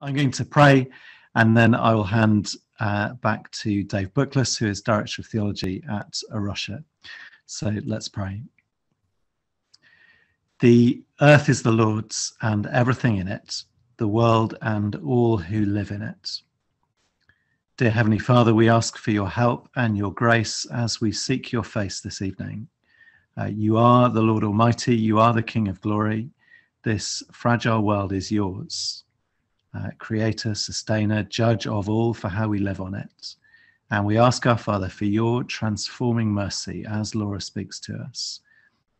I'm going to pray and then I will hand uh, back to Dave Bookless, who is Director of Theology at A Rocha. So let's pray. The earth is the Lord's and everything in it, the world and all who live in it. Dear Heavenly Father, we ask for your help and your grace as we seek your face this evening. Uh, you are the Lord Almighty, you are the King of glory. This fragile world is yours uh, creator, sustainer, judge of all for how we live on it. And we ask our Father for your transforming mercy as Laura speaks to us.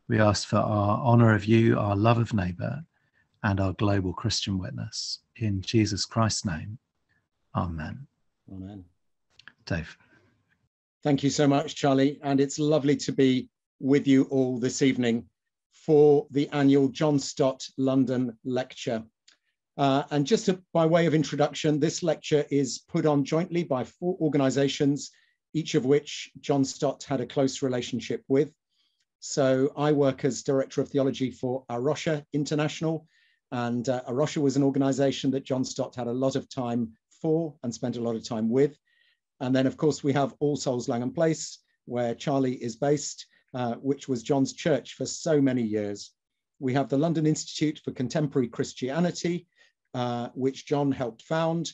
We ask for our honor of you, our love of neighbor, and our global Christian witness. In Jesus Christ's name, Amen. Amen. Dave. Thank you so much, Charlie. And it's lovely to be with you all this evening for the annual John Stott London Lecture uh, and just to, by way of introduction, this lecture is put on jointly by four organizations, each of which John Stott had a close relationship with. So I work as Director of Theology for A Rocha International, and uh, A Rocha was an organization that John Stott had a lot of time for and spent a lot of time with. And then, of course, we have All Souls Langham Place, where Charlie is based, uh, which was John's church for so many years. We have the London Institute for Contemporary Christianity, uh, which John helped found.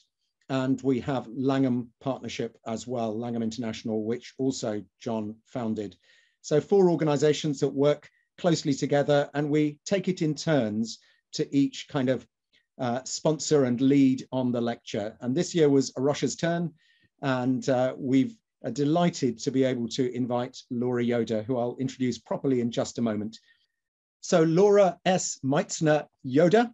And we have Langham Partnership as well, Langham International, which also John founded. So four organizations that work closely together and we take it in turns to each kind of uh, sponsor and lead on the lecture. And this year was Rocha's turn. And uh, we've are delighted to be able to invite Laura Yoder, who I'll introduce properly in just a moment. So Laura S. Meitzner Yoder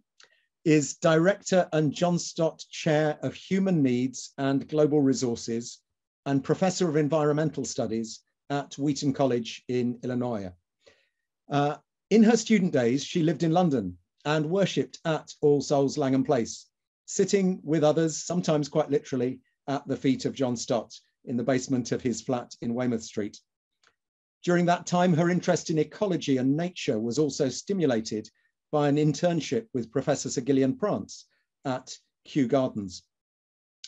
is Director and John Stott Chair of Human Needs and Global Resources and Professor of Environmental Studies at Wheaton College in Illinois. Uh, in her student days, she lived in London and worshipped at All Souls Langham Place, sitting with others, sometimes quite literally, at the feet of John Stott in the basement of his flat in Weymouth Street. During that time, her interest in ecology and nature was also stimulated by an internship with Professor Sir Ghillean Prance at Kew Gardens.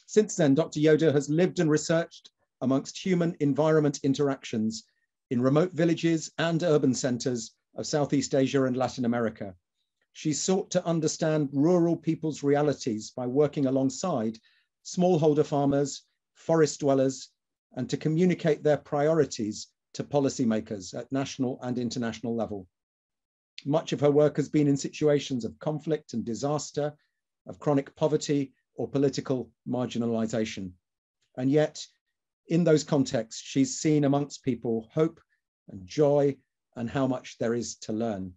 Since then, Dr. Yoder has lived and researched amongst human environment interactions in remote villages and urban centers of Southeast Asia and Latin America. She sought to understand rural people's realities by working alongside smallholder farmers, forest dwellers, and to communicate their priorities to policymakers at national and international level. Much of her work has been in situations of conflict and disaster, of chronic poverty or political marginalization. And yet, in those contexts, she's seen amongst people hope and joy and how much there is to learn.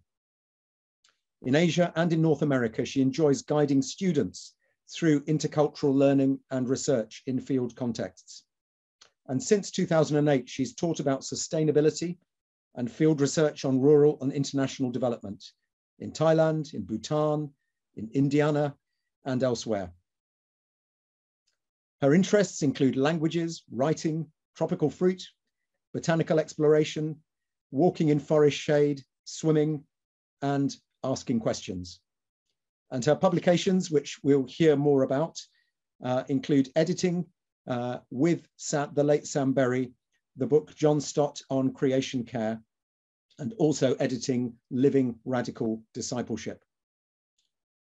In Asia and in North America, she enjoys guiding students through intercultural learning and research in field contexts. And since 2008, she's taught about sustainability and field research on rural and international development in Thailand, in Bhutan, in Indiana, and elsewhere. Her interests include languages, writing, tropical fruit, botanical exploration, walking in forest shade, swimming, and asking questions. And her publications, which we'll hear more about, uh, include editing uh, with the late Sam Berry, the book John Stott on Creation Care, and also editing Living Radical Discipleship.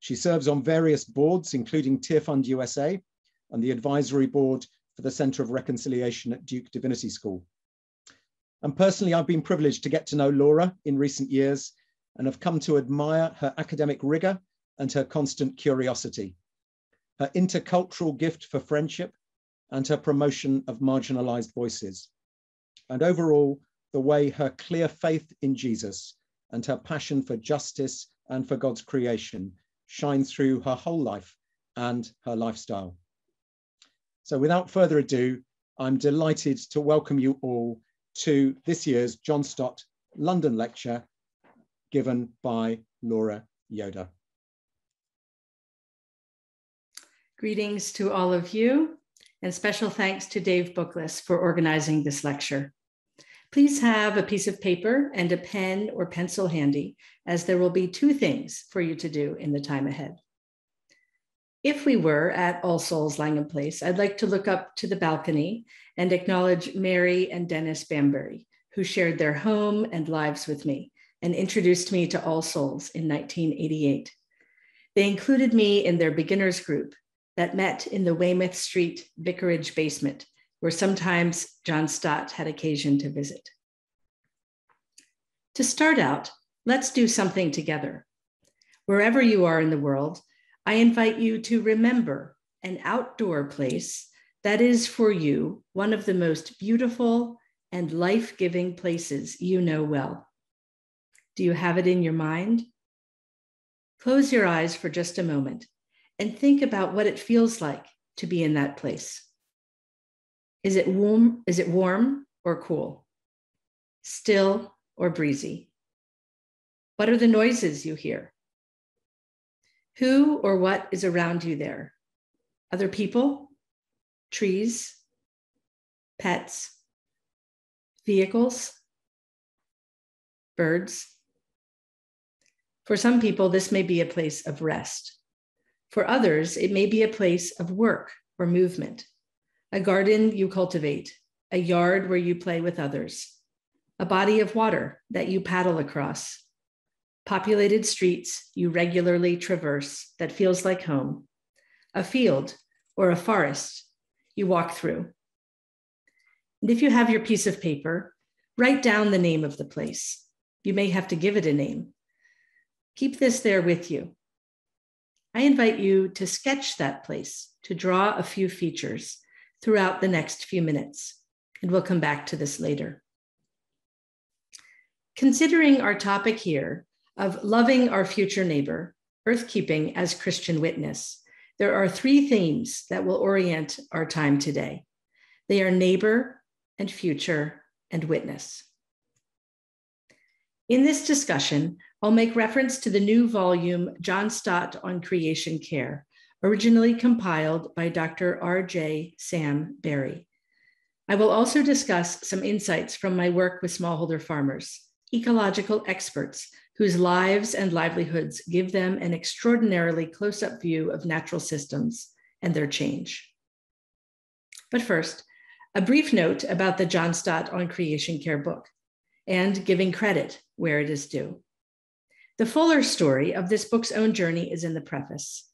She serves on various boards, including Tearfund USA and the advisory board for the Center of Reconciliation at Duke Divinity School. And personally, I've been privileged to get to know Laura in recent years and have come to admire her academic rigor and her constant curiosity, her intercultural gift for friendship, and her promotion of marginalized voices. And overall, the way her clear faith in Jesus and her passion for justice and for God's creation shine through her whole life and her lifestyle. So without further ado, I'm delighted to welcome you all to this year's John Stott London lecture given by Laura Yoder. Greetings to all of you and special thanks to Dave Bookless for organizing this lecture. Please have a piece of paper and a pen or pencil handy, as there will be two things for you to do in the time ahead. If we were at All Souls Langham Place, I'd like to look up to the balcony and acknowledge Mary and Dennis Bambury, who shared their home and lives with me and introduced me to All Souls in 1988. They included me in their beginners group that met in the Weymouth Street Vicarage basement, where sometimes John Stott had occasion to visit. To start out, let's do something together. Wherever you are in the world, I invite you to remember an outdoor place that is for you one of the most beautiful and life giving places you know well. Do you have it in your mind? Close your eyes for just a moment and think about what it feels like to be in that place. Is it warm? Is it warm or cool? Still or breezy? What are the noises you hear? Who or what is around you there? Other people? Trees? Pets? Vehicles? Birds? For some people, this may be a place of rest. For others, it may be a place of work or movement, a garden you cultivate, a yard where you play with others, a body of water that you paddle across, populated streets you regularly traverse that feels like home, a field or a forest you walk through. And if you have your piece of paper, write down the name of the place. You may have to give it a name. Keep this there with you I invite you to sketch that place, to draw a few features throughout the next few minutes, and we'll come back to this later. Considering our topic here of loving our future neighbor, earthkeeping as Christian witness, there are three themes that will orient our time today. They are neighbor and future and witness. In this discussion, I'll make reference to the new volume, John Stott on Creation Care, originally compiled by Dr. R.J. Sam Berry. I will also discuss some insights from my work with smallholder farmers, ecological experts whose lives and livelihoods give them an extraordinarily close up view of natural systems and their change. But first, a brief note about the John Stott on Creation Care book and giving credit where it is due. The fuller story of this book's own journey is in the preface.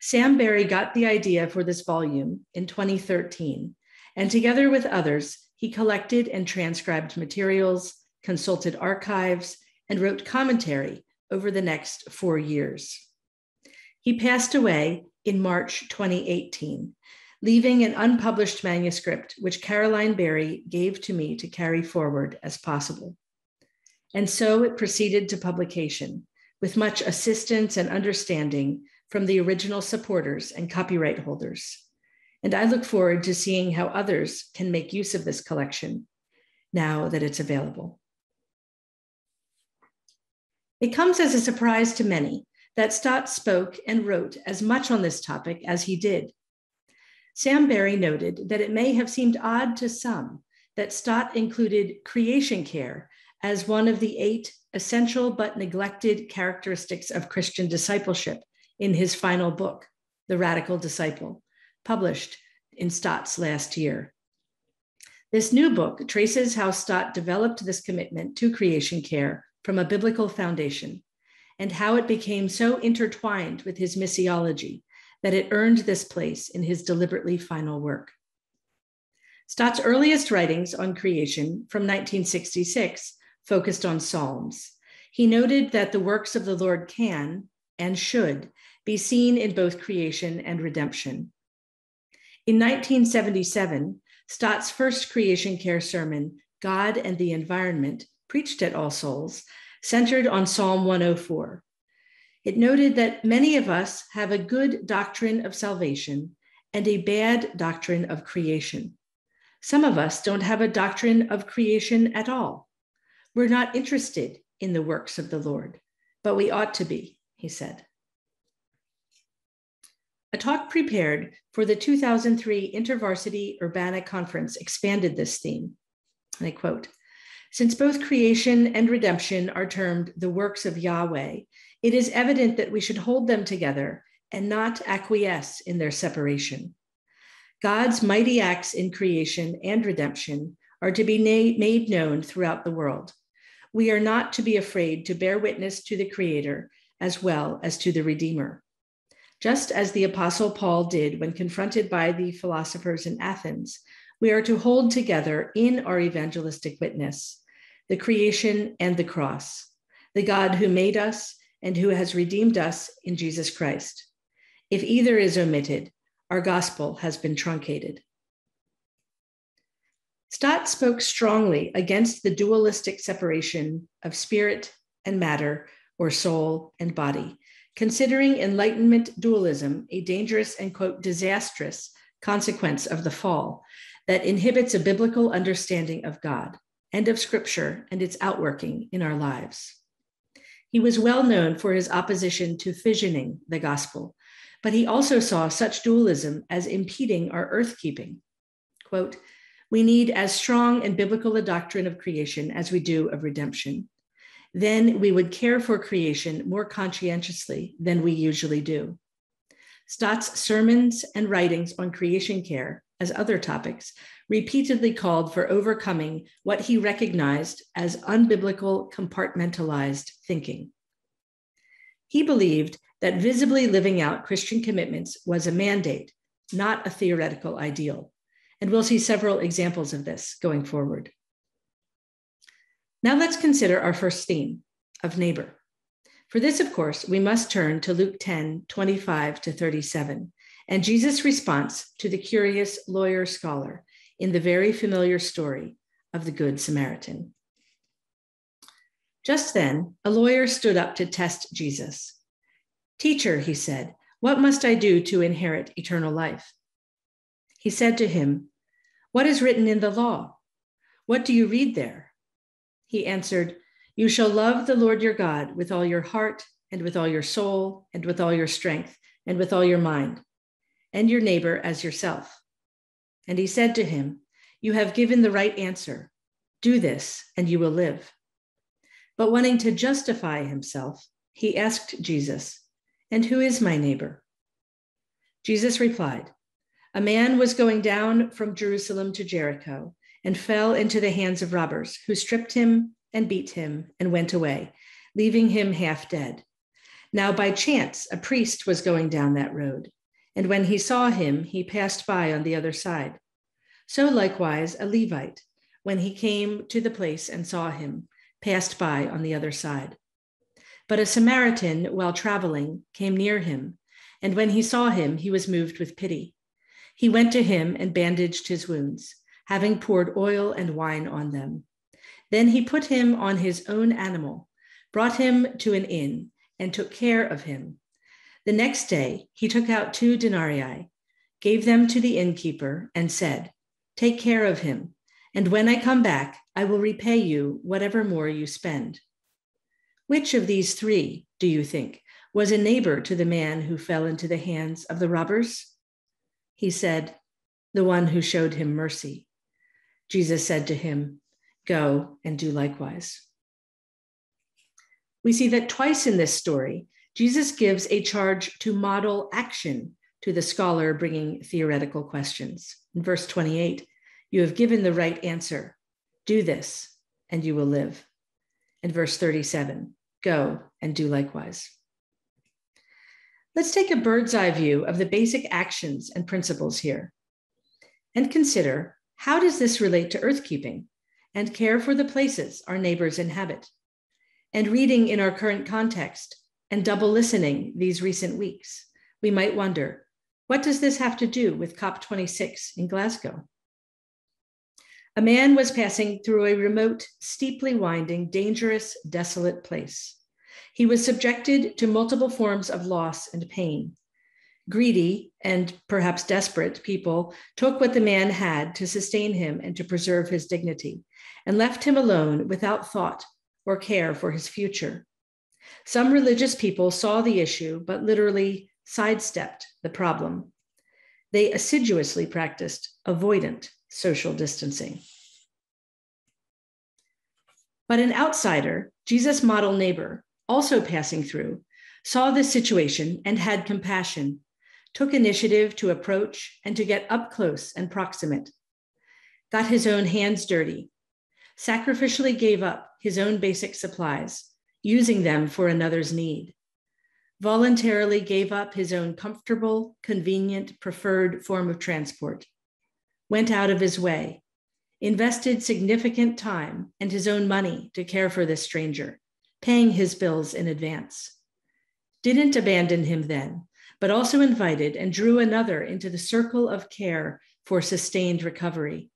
Sam Berry got the idea for this volume in 2013, and together with others, he collected and transcribed materials, consulted archives, and wrote commentary over the next four years. He passed away in March 2018, leaving an unpublished manuscript, which Caroline Berry gave to me to carry forward as possible. And so it proceeded to publication with much assistance and understanding from the original supporters and copyright holders. And I look forward to seeing how others can make use of this collection now that it's available. It comes as a surprise to many that Stott spoke and wrote as much on this topic as he did. Sam Berry noted that it may have seemed odd to some that Stott included creation care as one of the eight essential but neglected characteristics of Christian discipleship in his final book, The Radical Disciple, published in Stott's last year. This new book traces how Stott developed this commitment to creation care from a biblical foundation and how it became so intertwined with his missiology that it earned this place in his deliberately final work. Stott's earliest writings on creation from 1966 focused on Psalms. He noted that the works of the Lord can and should be seen in both creation and redemption. In 1977, Stott's first creation care sermon, God and the Environment, preached at All Souls, centered on Psalm 104. It noted that many of us have a good doctrine of salvation and a bad doctrine of creation. Some of us don't have a doctrine of creation at all. We're not interested in the works of the Lord, but we ought to be, he said. A talk prepared for the 2003 InterVarsity Urbana Conference expanded this theme. And I quote Since both creation and redemption are termed the works of Yahweh, it is evident that we should hold them together and not acquiesce in their separation. God's mighty acts in creation and redemption are to be na- made known throughout the world. We are not to be afraid to bear witness to the Creator as well as to the Redeemer. Just as the Apostle Paul did when confronted by the philosophers in Athens, we are to hold together in our evangelistic witness the creation and the cross, the God who made us and who has redeemed us in Jesus Christ. If either is omitted, our gospel has been truncated. Stott spoke strongly against the dualistic separation of spirit and matter, or soul and body, considering Enlightenment dualism a dangerous and, quote, disastrous consequence of the fall that inhibits a biblical understanding of God and of Scripture and its outworking in our lives. He was well known for his opposition to fissioning the gospel, but he also saw such dualism as impeding our earth keeping. Quote, we need as strong and biblical a doctrine of creation as we do of redemption. Then we would care for creation more conscientiously than we usually do. Stott's sermons and writings on creation care, as other topics, repeatedly called for overcoming what he recognized as unbiblical compartmentalized thinking. He believed that visibly living out Christian commitments was a mandate, not a theoretical ideal. And we'll see several examples of this going forward. Now let's consider our first theme of neighbor. For this, of course, we must turn to Luke 10 25 to 37 and Jesus' response to the curious lawyer scholar in the very familiar story of the Good Samaritan. Just then, a lawyer stood up to test Jesus. Teacher, he said, what must I do to inherit eternal life? He said to him, What is written in the law? What do you read there? He answered, You shall love the Lord your God with all your heart, and with all your soul, and with all your strength, and with all your mind, and your neighbor as yourself. And he said to him, You have given the right answer. Do this, and you will live. But wanting to justify himself, he asked Jesus, And who is my neighbor? Jesus replied, A man was going down from Jerusalem to Jericho and fell into the hands of robbers, who stripped him and beat him and went away, leaving him half dead. Now, by chance, a priest was going down that road and when he saw him, he passed by on the other side. So likewise, a Levite, when he came to the place and saw him, passed by on the other side. But a Samaritan, while traveling, came near him, and when he saw him, he was moved with pity. He went to him and bandaged his wounds, having poured oil and wine on them. Then he put him on his own animal, brought him to an inn, and took care of him. The next day, he took out two denarii, gave them to the innkeeper, and said, Take care of him, and when I come back, I will repay you whatever more you spend. Which of these three, do you think, was a neighbor to the man who fell into the hands of the robbers? He said, The one who showed him mercy. Jesus said to him, Go and do likewise. We see that twice in this story, Jesus gives a charge to model action to the scholar bringing theoretical questions. In verse 28, you have given the right answer. Do this, and you will live. In verse 37, go and do likewise. Let's take a bird's eye view of the basic actions and principles here and consider how does this relate to earthkeeping and care for the places our neighbors inhabit? And reading in our current context, and double listening these recent weeks, we might wonder what does this have to do with COP26 in Glasgow? A man was passing through a remote, steeply winding, dangerous, desolate place. He was subjected to multiple forms of loss and pain. Greedy and perhaps desperate people took what the man had to sustain him and to preserve his dignity, and left him alone without thought or care for his future. Some religious people saw the issue, but literally sidestepped the problem. They assiduously practiced avoidant social distancing. But an outsider, Jesus' model neighbor, also passing through, saw this situation and had compassion, took initiative to approach and to get up close and proximate, got his own hands dirty, sacrificially gave up his own basic supplies, using them for another's need, voluntarily gave up his own comfortable, convenient, preferred form of transport, went out of his way, invested significant time and his own money to care for this stranger, paying his bills in advance. Didn't abandon him then, but also invited and drew another into the circle of care for sustained recovery.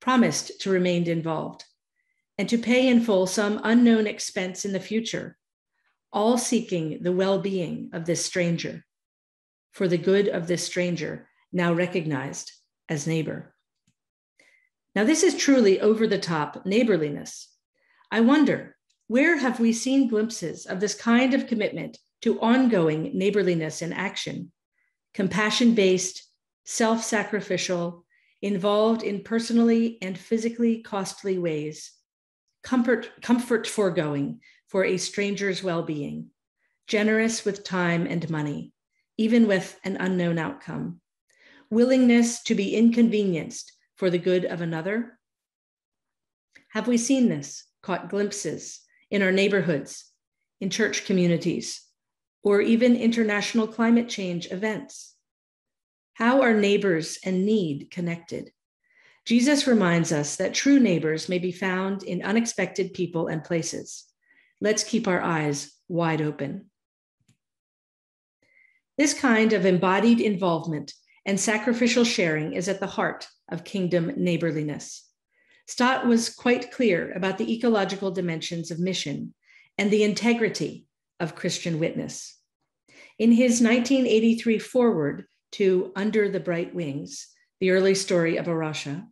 Promised to remain involved and to pay in full some unknown expense in the future, all seeking the well being of this stranger, for the good of this stranger, now recognized as neighbor. Now, this is truly over the top neighborliness. I wonder, where have we seen glimpses of this kind of commitment to ongoing neighborliness in action? Compassion based, self sacrificial, involved in personally and physically costly ways, comfort, comfort foregoing for a stranger's well being, generous with time and money, even with an unknown outcome, willingness to be inconvenienced for the good of another? Have we seen this, caught glimpses in our neighborhoods, in church communities, or even international climate change events? How are neighbors and need connected? Jesus reminds us that true neighbors may be found in unexpected people and places. Let's keep our eyes wide open. This kind of embodied involvement and sacrificial sharing is at the heart of kingdom neighborliness. Stott was quite clear about the ecological dimensions of mission and the integrity of Christian witness. In his 1983 foreword to Under the Bright Wings, the early story of A Rocha,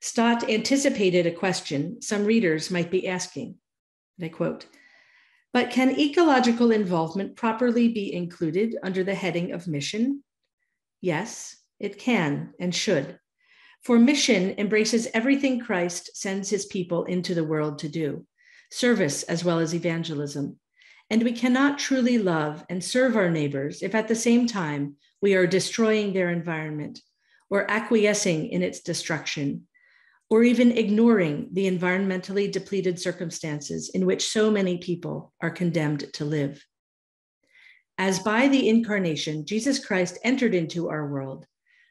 Stott anticipated a question some readers might be asking. And I quote, but can ecological involvement properly be included under the heading of mission? Yes, it can and should. For mission embraces everything Christ sends his people into the world to do service as well as evangelism. And we cannot truly love and serve our neighbors if at the same time we are destroying their environment or acquiescing in its destruction or even ignoring the environmentally depleted circumstances in which so many people are condemned to live. As by the incarnation, Jesus Christ entered into our world,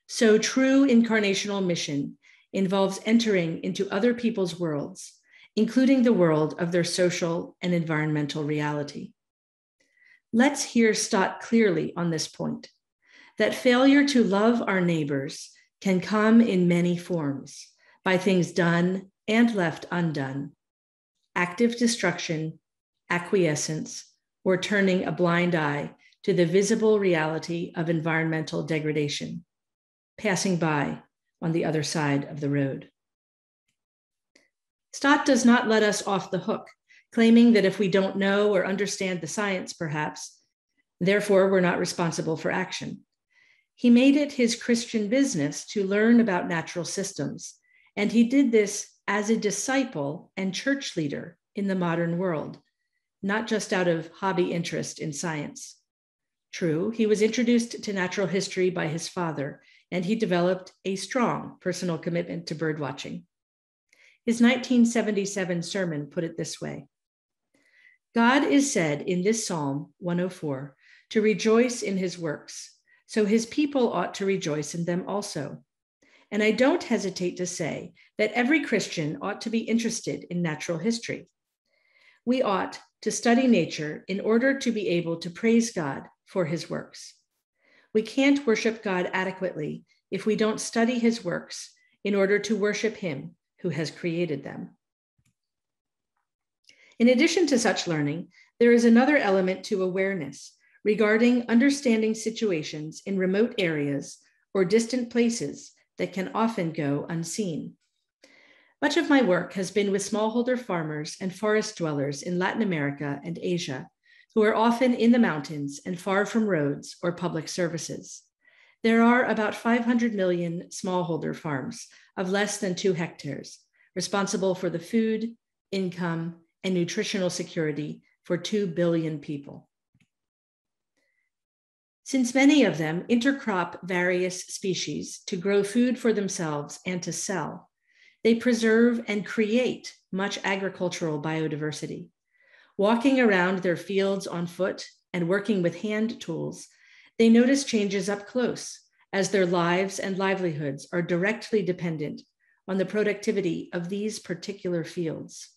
so, true incarnational mission involves entering into other people's worlds, including the world of their social and environmental reality. Let's hear Stott clearly on this point that failure to love our neighbors can come in many forms by things done and left undone, active destruction, acquiescence, or turning a blind eye to the visible reality of environmental degradation passing by on the other side of the road. Stott does not let us off the hook, claiming that if we don't know or understand the science, perhaps, therefore we're not responsible for action. He made it his Christian business to learn about natural systems, and he did this as a disciple and church leader in the modern world, not just out of hobby interest in science. True, he was introduced to natural history by his father and he developed a strong personal commitment to birdwatching. His 1977 sermon put it this way God is said in this Psalm 104 to rejoice in his works, so his people ought to rejoice in them also. And I don't hesitate to say that every Christian ought to be interested in natural history. We ought to study nature in order to be able to praise God for his works. We can't worship God adequately if we don't study his works in order to worship him who has created them. In addition to such learning, there is another element to awareness regarding understanding situations in remote areas or distant places that can often go unseen. Much of my work has been with smallholder farmers and forest dwellers in Latin America and Asia who are often in the mountains and far from roads or public services. There are about 500 million smallholder farms of less than two hectares, responsible for the food, income, and nutritional security for 2 billion people. Since many of them intercrop various species to grow food for themselves and to sell, they preserve and create much agricultural biodiversity. Walking around their fields on foot and working with hand tools, they notice changes up close as their lives and livelihoods are directly dependent on the productivity of these particular fields.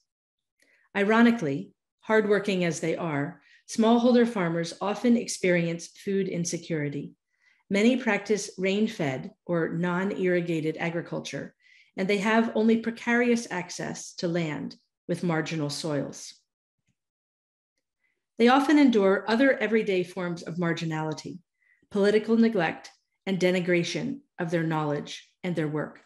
Ironically, hardworking as they are, smallholder farmers often experience food insecurity. Many practice rain fed or non irrigated agriculture, and they have only precarious access to land with marginal soils. They often endure other everyday forms of marginality, political neglect, and denigration of their knowledge and their work.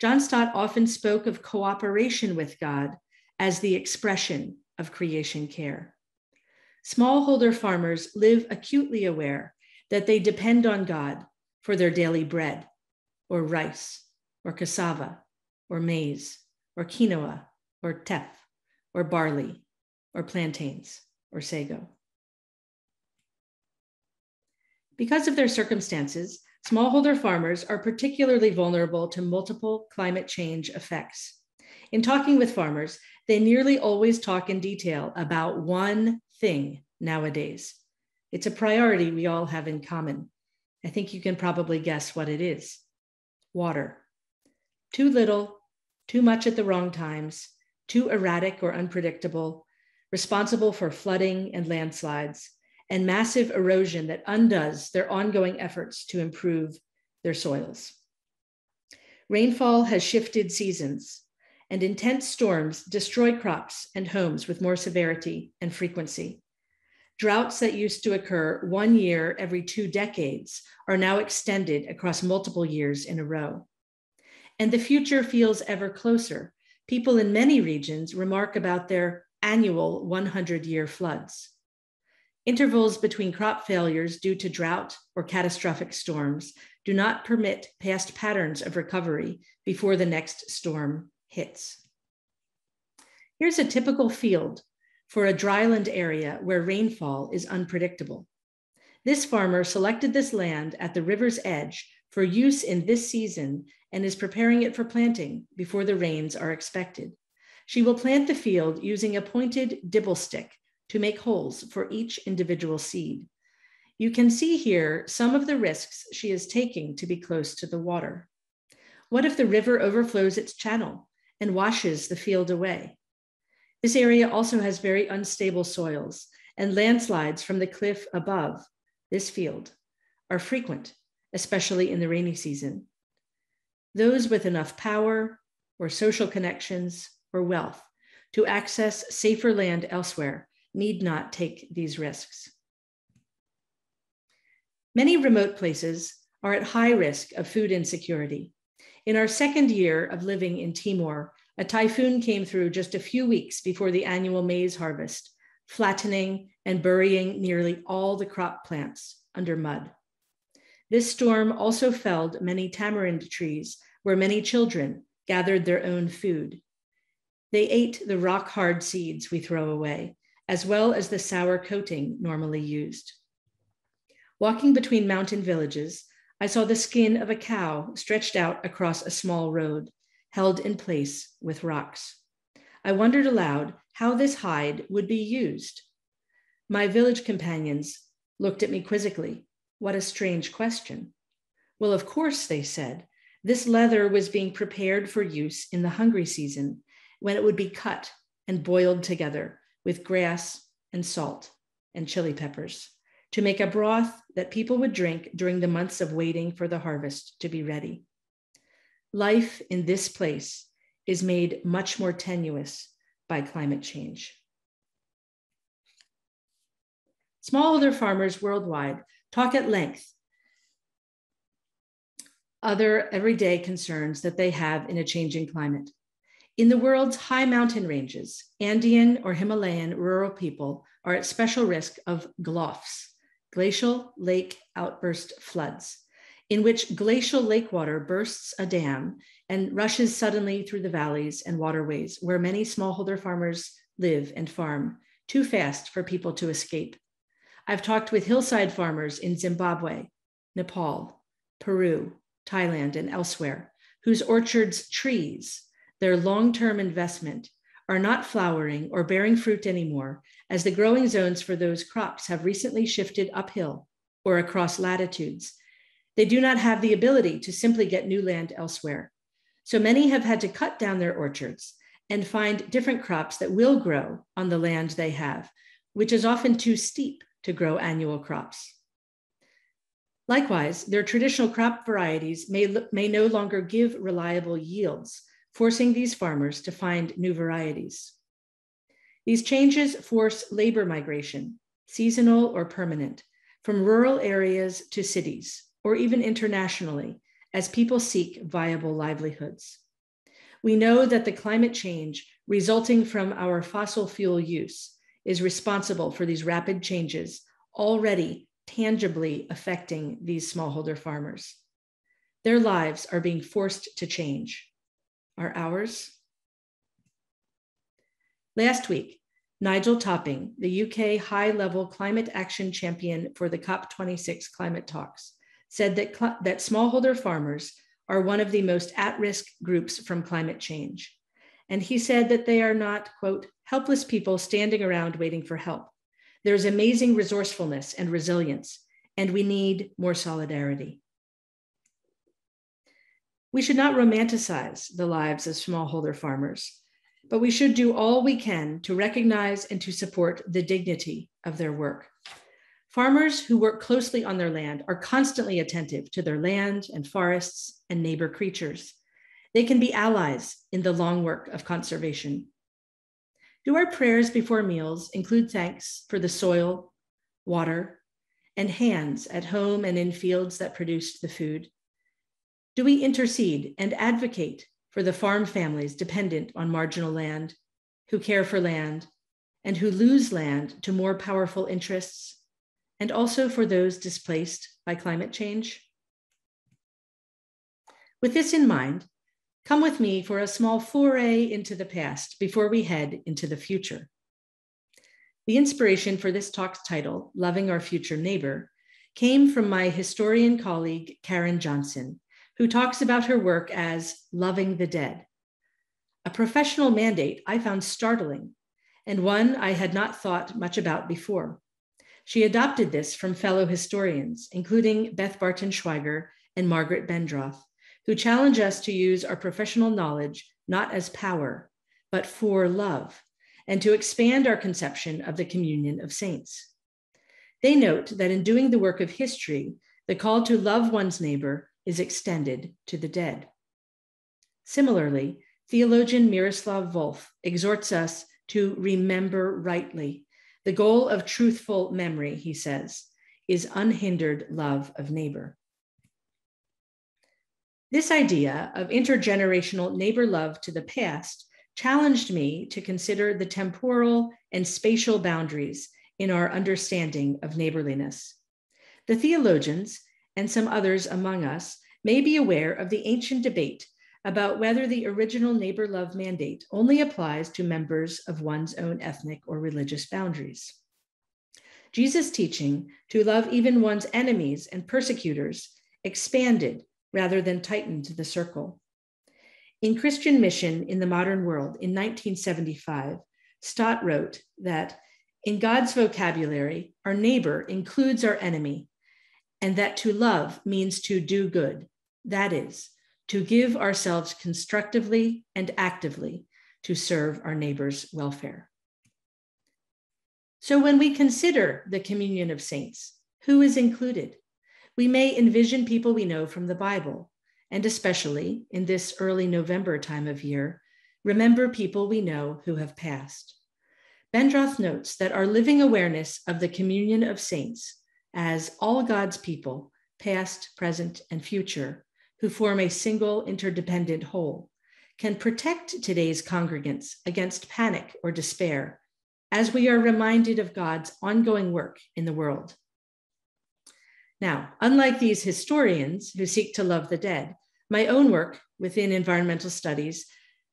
John Stott often spoke of cooperation with God as the expression of creation care. Smallholder farmers live acutely aware that they depend on God for their daily bread, or rice, or cassava, or maize, or quinoa, or teff, or barley, or plantains, or sago. Because of their circumstances, smallholder farmers are particularly vulnerable to multiple climate change effects. In talking with farmers, they nearly always talk in detail about one thing nowadays. It's a priority we all have in common. I think you can probably guess what it is water. Too little, too much at the wrong times, too erratic or unpredictable, responsible for flooding and landslides, and massive erosion that undoes their ongoing efforts to improve their soils. Rainfall has shifted seasons, and intense storms destroy crops and homes with more severity and frequency. Droughts that used to occur one year every two decades are now extended across multiple years in a row. And the future feels ever closer. People in many regions remark about their annual 100 year floods. Intervals between crop failures due to drought or catastrophic storms do not permit past patterns of recovery before the next storm hits. Here's a typical field for a dryland area where rainfall is unpredictable. This farmer selected this land at the river's edge for use in this season and is preparing it for planting before the rains are expected. She will plant the field using a pointed dibble stick to make holes for each individual seed. You can see here some of the risks she is taking to be close to the water. What if the river overflows its channel and washes the field away? This area also has very unstable soils, and landslides from the cliff above this field are frequent, especially in the rainy season. Those with enough power or social connections or wealth to access safer land elsewhere need not take these risks. Many remote places are at high risk of food insecurity. In our second year of living in Timor, a typhoon came through just a few weeks before the annual maize harvest, flattening and burying nearly all the crop plants under mud. This storm also felled many tamarind trees where many children gathered their own food. They ate the rock hard seeds we throw away, as well as the sour coating normally used. Walking between mountain villages, I saw the skin of a cow stretched out across a small road, held in place with rocks. I wondered aloud how this hide would be used. My village companions looked at me quizzically. What a strange question. Well, of course, they said, this leather was being prepared for use in the hungry season when it would be cut and boiled together with grass and salt and chili peppers to make a broth that people would drink during the months of waiting for the harvest to be ready. Life in this place is made much more tenuous by climate change. Smallholder farmers worldwide talk at length other everyday concerns that they have in a changing climate. In the world's high mountain ranges, Andean or Himalayan rural people are at special risk of GLOFs, glacial lake outburst floods, in which glacial lake water bursts a dam and rushes suddenly through the valleys and waterways where many smallholder farmers live and farm, too fast for people to escape. I've talked with hillside farmers in Zimbabwe, Nepal, Peru, Thailand, and elsewhere, whose orchards' trees, their long term investment, are not flowering or bearing fruit anymore, as the growing zones for those crops have recently shifted uphill or across latitudes. They do not have the ability to simply get new land elsewhere. So many have had to cut down their orchards and find different crops that will grow on the land they have, which is often too steep to grow annual crops. Likewise, their traditional crop varieties may, may no longer give reliable yields, forcing these farmers to find new varieties. These changes force labor migration, seasonal or permanent, from rural areas to cities, or even internationally, as people seek viable livelihoods. We know that the climate change resulting from our fossil fuel use is responsible for these rapid changes already tangibly affecting these smallholder farmers. Their lives are being forced to change. Are ours? Last week, Nigel Topping, the UK high level climate action champion for the COP26 climate talks, said that, that smallholder farmers are one of the most at risk groups from climate change. And he said that they are not, quote, helpless people standing around waiting for help. There's amazing resourcefulness and resilience, and we need more solidarity. We should not romanticize the lives of smallholder farmers, but we should do all we can to recognize and to support the dignity of their work. Farmers who work closely on their land are constantly attentive to their land and forests and neighbor creatures. They can be allies in the long work of conservation. Do our prayers before meals include thanks for the soil, water, and hands at home and in fields that produced the food? Do we intercede and advocate for the farm families dependent on marginal land, who care for land, and who lose land to more powerful interests, and also for those displaced by climate change? With this in mind, Come with me for a small foray into the past before we head into the future. The inspiration for this talk's title, Loving Our Future Neighbor, came from my historian colleague, Karen Johnson, who talks about her work as Loving the Dead. A professional mandate I found startling and one I had not thought much about before. She adopted this from fellow historians, including Beth Barton Schweiger and Margaret Bendroth, who challenge us to use our professional knowledge not as power, but for love, and to expand our conception of the communion of saints. They note that in doing the work of history, the call to love one's neighbor is extended to the dead. Similarly, theologian Miroslav Volf exhorts us to remember rightly. The goal of truthful memory, he says, is unhindered love of neighbor. This idea of intergenerational neighbor love to the past challenged me to consider the temporal and spatial boundaries in our understanding of neighborliness. The theologians and some others among us may be aware of the ancient debate about whether the original neighbor love mandate only applies to members of one's own ethnic or religious boundaries. Jesus' teaching to love even one's enemies and persecutors expanded rather than tightened the circle. In Christian Mission in the Modern World in 1975, Stott wrote that in God's vocabulary, our neighbor includes our enemy, and that to love means to do good. That is, to give ourselves constructively and actively to serve our neighbor's welfare. So, when we consider the communion of saints, who is included? we may envision people we know from the Bible, and especially in this early November time of year, remember people we know who have passed. Bendroth notes that our living awareness of the communion of saints as all God's people, past, present, and future, who form a single interdependent whole, can protect today's congregants against panic or despair as we are reminded of God's ongoing work in the world. Now, unlike these historians who seek to love the dead, my own work within environmental studies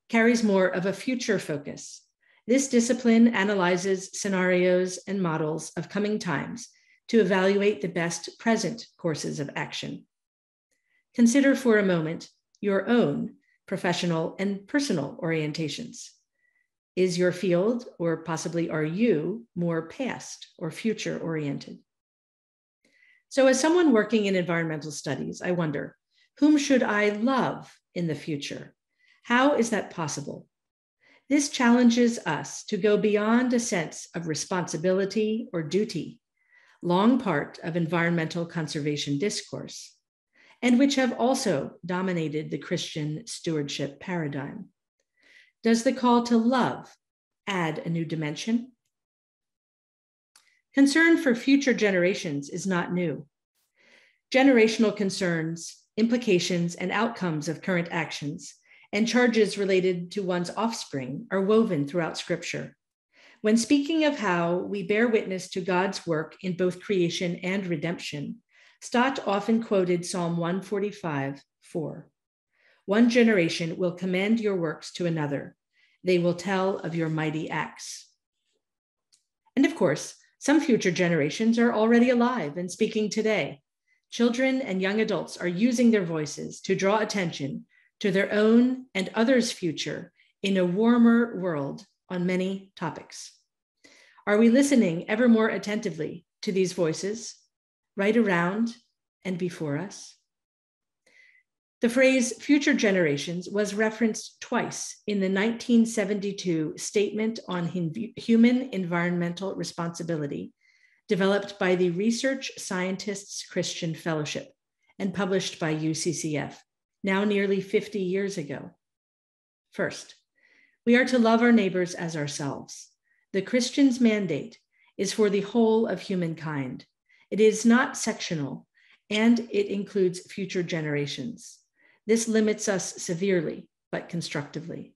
carries more of a future focus. This discipline analyzes scenarios and models of coming times to evaluate the best present courses of action. Consider for a moment your own professional and personal orientations. Is your field, or possibly are you, more past or future oriented? So, as someone working in environmental studies, I wonder whom should I love in the future? How is that possible? This challenges us to go beyond a sense of responsibility or duty, long part of environmental conservation discourse, and which have also dominated the Christian stewardship paradigm. Does the call to love add a new dimension? Concern for future generations is not new. Generational concerns, implications, and outcomes of current actions and charges related to one's offspring are woven throughout Scripture. When speaking of how we bear witness to God's work in both creation and redemption, Stott often quoted Psalm 145 4. One generation will commend your works to another, they will tell of your mighty acts. And of course, some future generations are already alive and speaking today. Children and young adults are using their voices to draw attention to their own and others' future in a warmer world on many topics. Are we listening ever more attentively to these voices right around and before us? The phrase future generations was referenced twice in the 1972 Statement on Human Environmental Responsibility, developed by the Research Scientists Christian Fellowship and published by UCCF now nearly 50 years ago. First, we are to love our neighbors as ourselves. The Christian's mandate is for the whole of humankind. It is not sectional, and it includes future generations. This limits us severely, but constructively.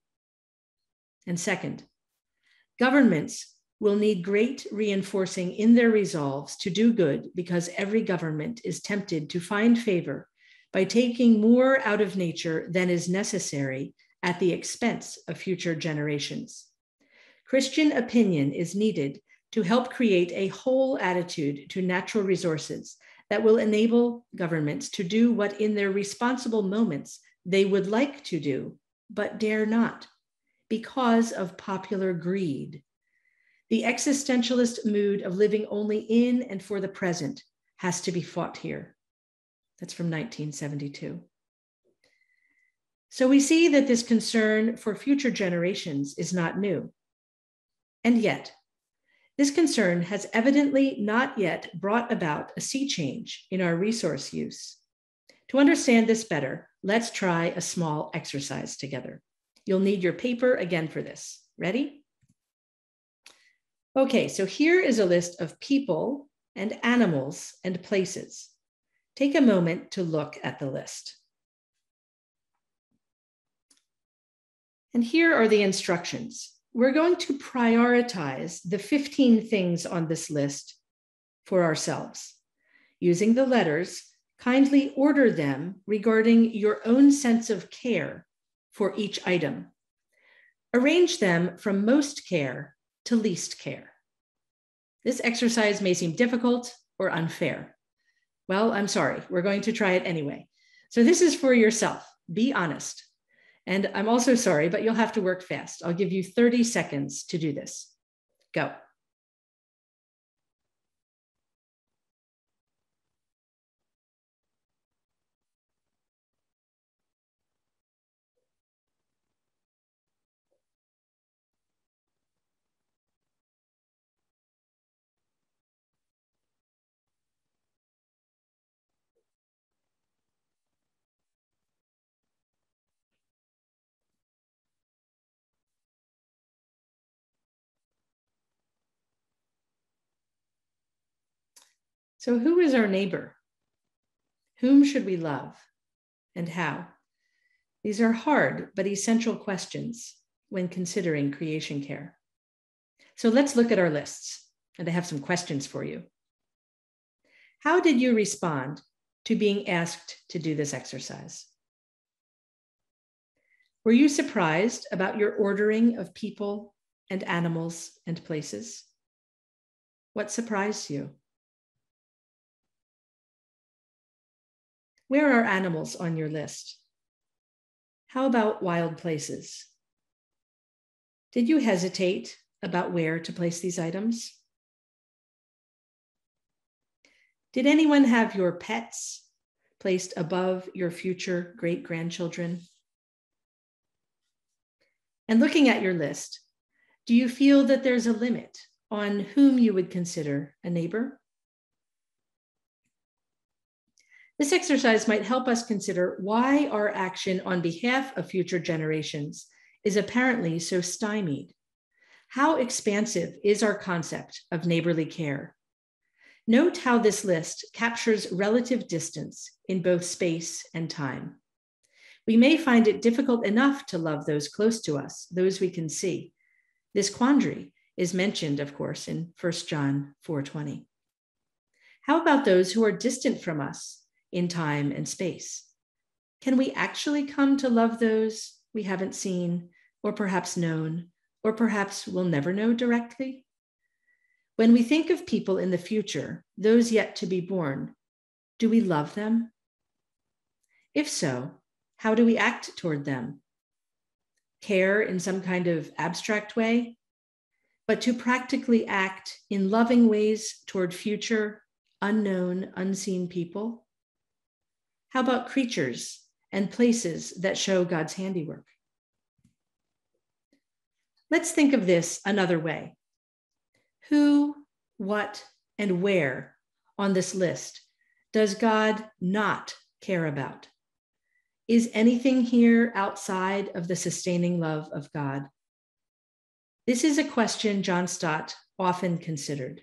And second, governments will need great reinforcing in their resolves to do good because every government is tempted to find favor by taking more out of nature than is necessary at the expense of future generations. Christian opinion is needed to help create a whole attitude to natural resources that will enable governments to do what in their responsible moments they would like to do, but dare not because of popular greed. The existentialist mood of living only in and for the present has to be fought here. That's from 1972. So we see that this concern for future generations is not new. And yet, this concern has evidently not yet brought about a sea change in our resource use. To understand this better, let's try a small exercise together. You'll need your paper again for this. Ready? Okay, so here is a list of people and animals and places. Take a moment to look at the list. And here are the instructions. We're going to prioritize the 15 things on this list for ourselves. Using the letters, kindly order them regarding your own sense of care for each item. Arrange them from most care to least care. This exercise may seem difficult or unfair. Well, I'm sorry, we're going to try it anyway. So this is for yourself. Be honest. And I'm also sorry, but you'll have to work fast. I'll give you 30 seconds to do this. Go. So, who is our neighbor? Whom should we love and how? These are hard but essential questions when considering creation care. So, let's look at our lists, and I have some questions for you. How did you respond to being asked to do this exercise? Were you surprised about your ordering of people and animals and places? What surprised you? Where are animals on your list? How about wild places? Did you hesitate about where to place these items? Did anyone have your pets placed above your future great grandchildren? And looking at your list, do you feel that there's a limit on whom you would consider a neighbor? This exercise might help us consider why our action on behalf of future generations is apparently so stymied. How expansive is our concept of neighborly care? Note how this list captures relative distance in both space and time. We may find it difficult enough to love those close to us, those we can see. This quandary is mentioned, of course, in 1 John 4:20. How about those who are distant from us in time and space? Can we actually come to love those we haven't seen or perhaps known, or perhaps will never know directly? When we think of people in the future, those yet to be born, do we love them? If so, how do we act toward them? Care in some kind of abstract way, but to practically act in loving ways toward future, unknown, unseen people? How about creatures and places that show God's handiwork? Let's think of this another way. Who, what, and where on this list does God not care about? Is anything here outside of the sustaining love of God? This is a question John Stott often considered.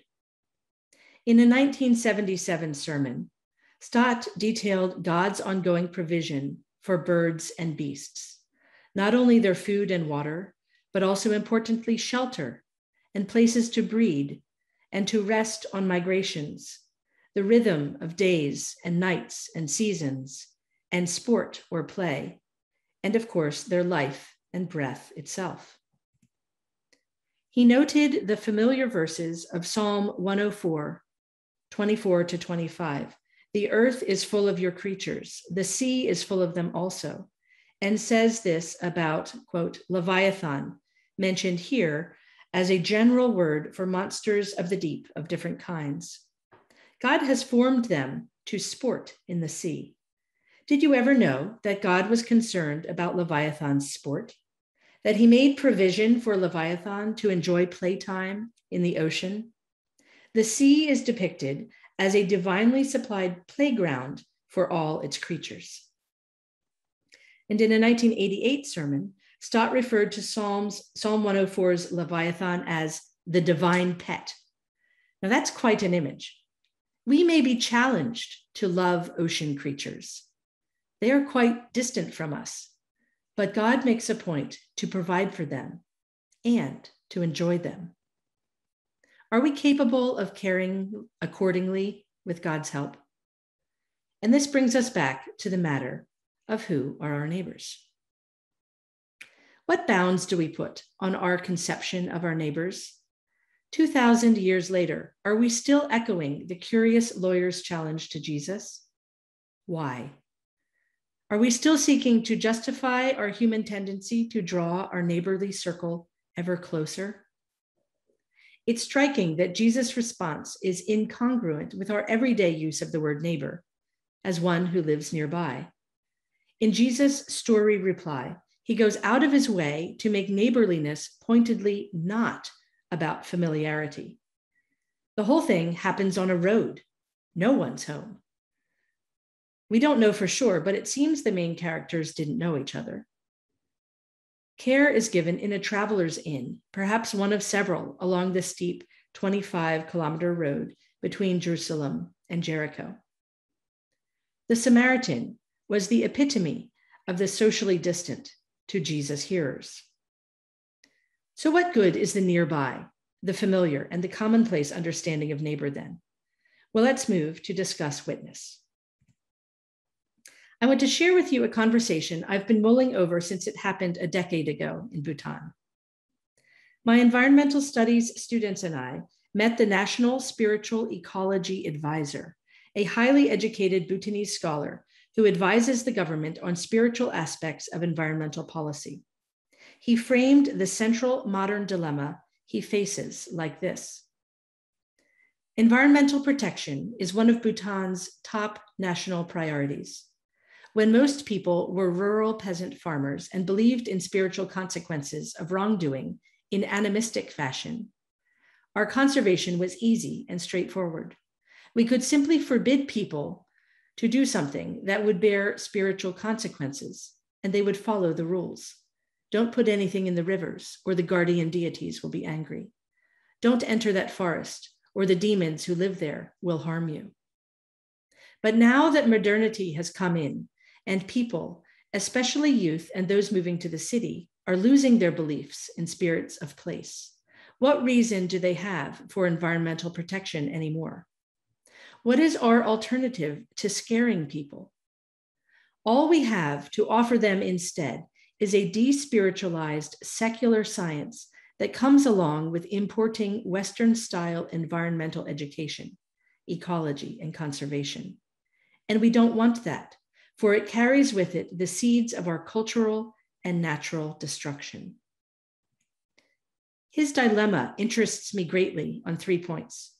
In a 1977 sermon, Stott detailed God's ongoing provision for birds and beasts, not only their food and water, but also importantly, shelter and places to breed and to rest on migrations, the rhythm of days and nights and seasons, and sport or play, and of course, their life and breath itself. He noted the familiar verses of Psalm 104, 24 to 25, the earth is full of your creatures, the sea is full of them also, and says this about, quote, Leviathan, mentioned here as a general word for monsters of the deep of different kinds. God has formed them to sport in the sea. Did you ever know that God was concerned about Leviathan's sport? That he made provision for Leviathan to enjoy playtime in the ocean? The sea is depicted as a divinely supplied playground for all its creatures. And in a 1988 sermon, Stott referred to Psalms, Psalm 104's Leviathan as the divine pet. Now that's quite an image. We may be challenged to love ocean creatures. They are quite distant from us, but God makes a point to provide for them and to enjoy them. Are we capable of caring accordingly with God's help? And this brings us back to the matter of who are our neighbors. What bounds do we put on our conception of our neighbors? 2,000 years later, are we still echoing the curious lawyer's challenge to Jesus? Why? Are we still seeking to justify our human tendency to draw our neighborly circle ever closer? It's striking that Jesus' response is incongruent with our everyday use of the word neighbor as one who lives nearby. In Jesus' story reply, he goes out of his way to make neighborliness pointedly not about familiarity. The whole thing happens on a road, no one's home. We don't know for sure, but it seems the main characters didn't know each other. Care is given in a traveler's inn, perhaps one of several along the steep 25 kilometer road between Jerusalem and Jericho. The Samaritan was the epitome of the socially distant to Jesus' hearers. So, what good is the nearby, the familiar, and the commonplace understanding of neighbor then? Well, let's move to discuss witness. I want to share with you a conversation I've been mulling over since it happened a decade ago in Bhutan. My environmental studies students and I met the National Spiritual Ecology Advisor, a highly educated Bhutanese scholar who advises the government on spiritual aspects of environmental policy. He framed the central modern dilemma he faces like this Environmental protection is one of Bhutan's top national priorities. When most people were rural peasant farmers and believed in spiritual consequences of wrongdoing in animistic fashion, our conservation was easy and straightforward. We could simply forbid people to do something that would bear spiritual consequences, and they would follow the rules. Don't put anything in the rivers, or the guardian deities will be angry. Don't enter that forest, or the demons who live there will harm you. But now that modernity has come in, and people, especially youth and those moving to the city, are losing their beliefs in spirits of place, what reason do they have for environmental protection anymore? What is our alternative to scaring people? All we have to offer them instead is a despiritualized secular science that comes along with importing Western style environmental education, ecology, and conservation. And we don't want that, for it carries with it the seeds of our cultural and natural destruction. His dilemma interests me greatly on three points.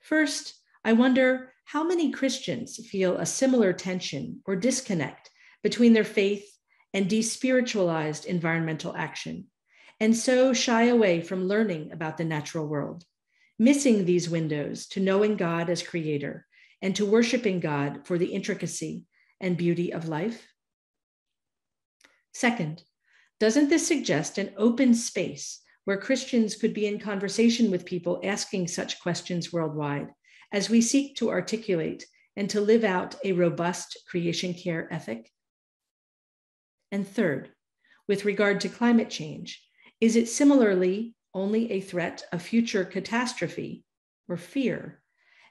First, I wonder how many Christians feel a similar tension or disconnect between their faith and despiritualized environmental action, and so shy away from learning about the natural world, missing these windows to knowing God as creator and to worshiping God for the intricacy and beauty of life? Second, doesn't this suggest an open space where Christians could be in conversation with people asking such questions worldwide as we seek to articulate and to live out a robust creation care ethic? And third, with regard to climate change, is it similarly only a threat of future catastrophe or fear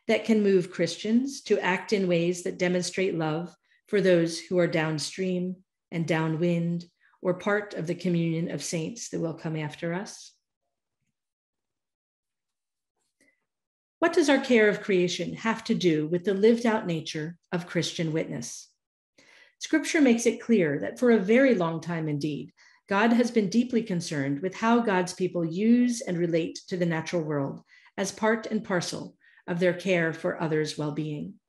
that can move Christians to act in ways that demonstrate love for those who are downstream and downwind or part of the communion of saints that will come after us? What does our care of creation have to do with the lived out nature of Christian witness? Scripture makes it clear that for a very long time indeed, God has been deeply concerned with how God's people use and relate to the natural world as part and parcel of their care for others' well being.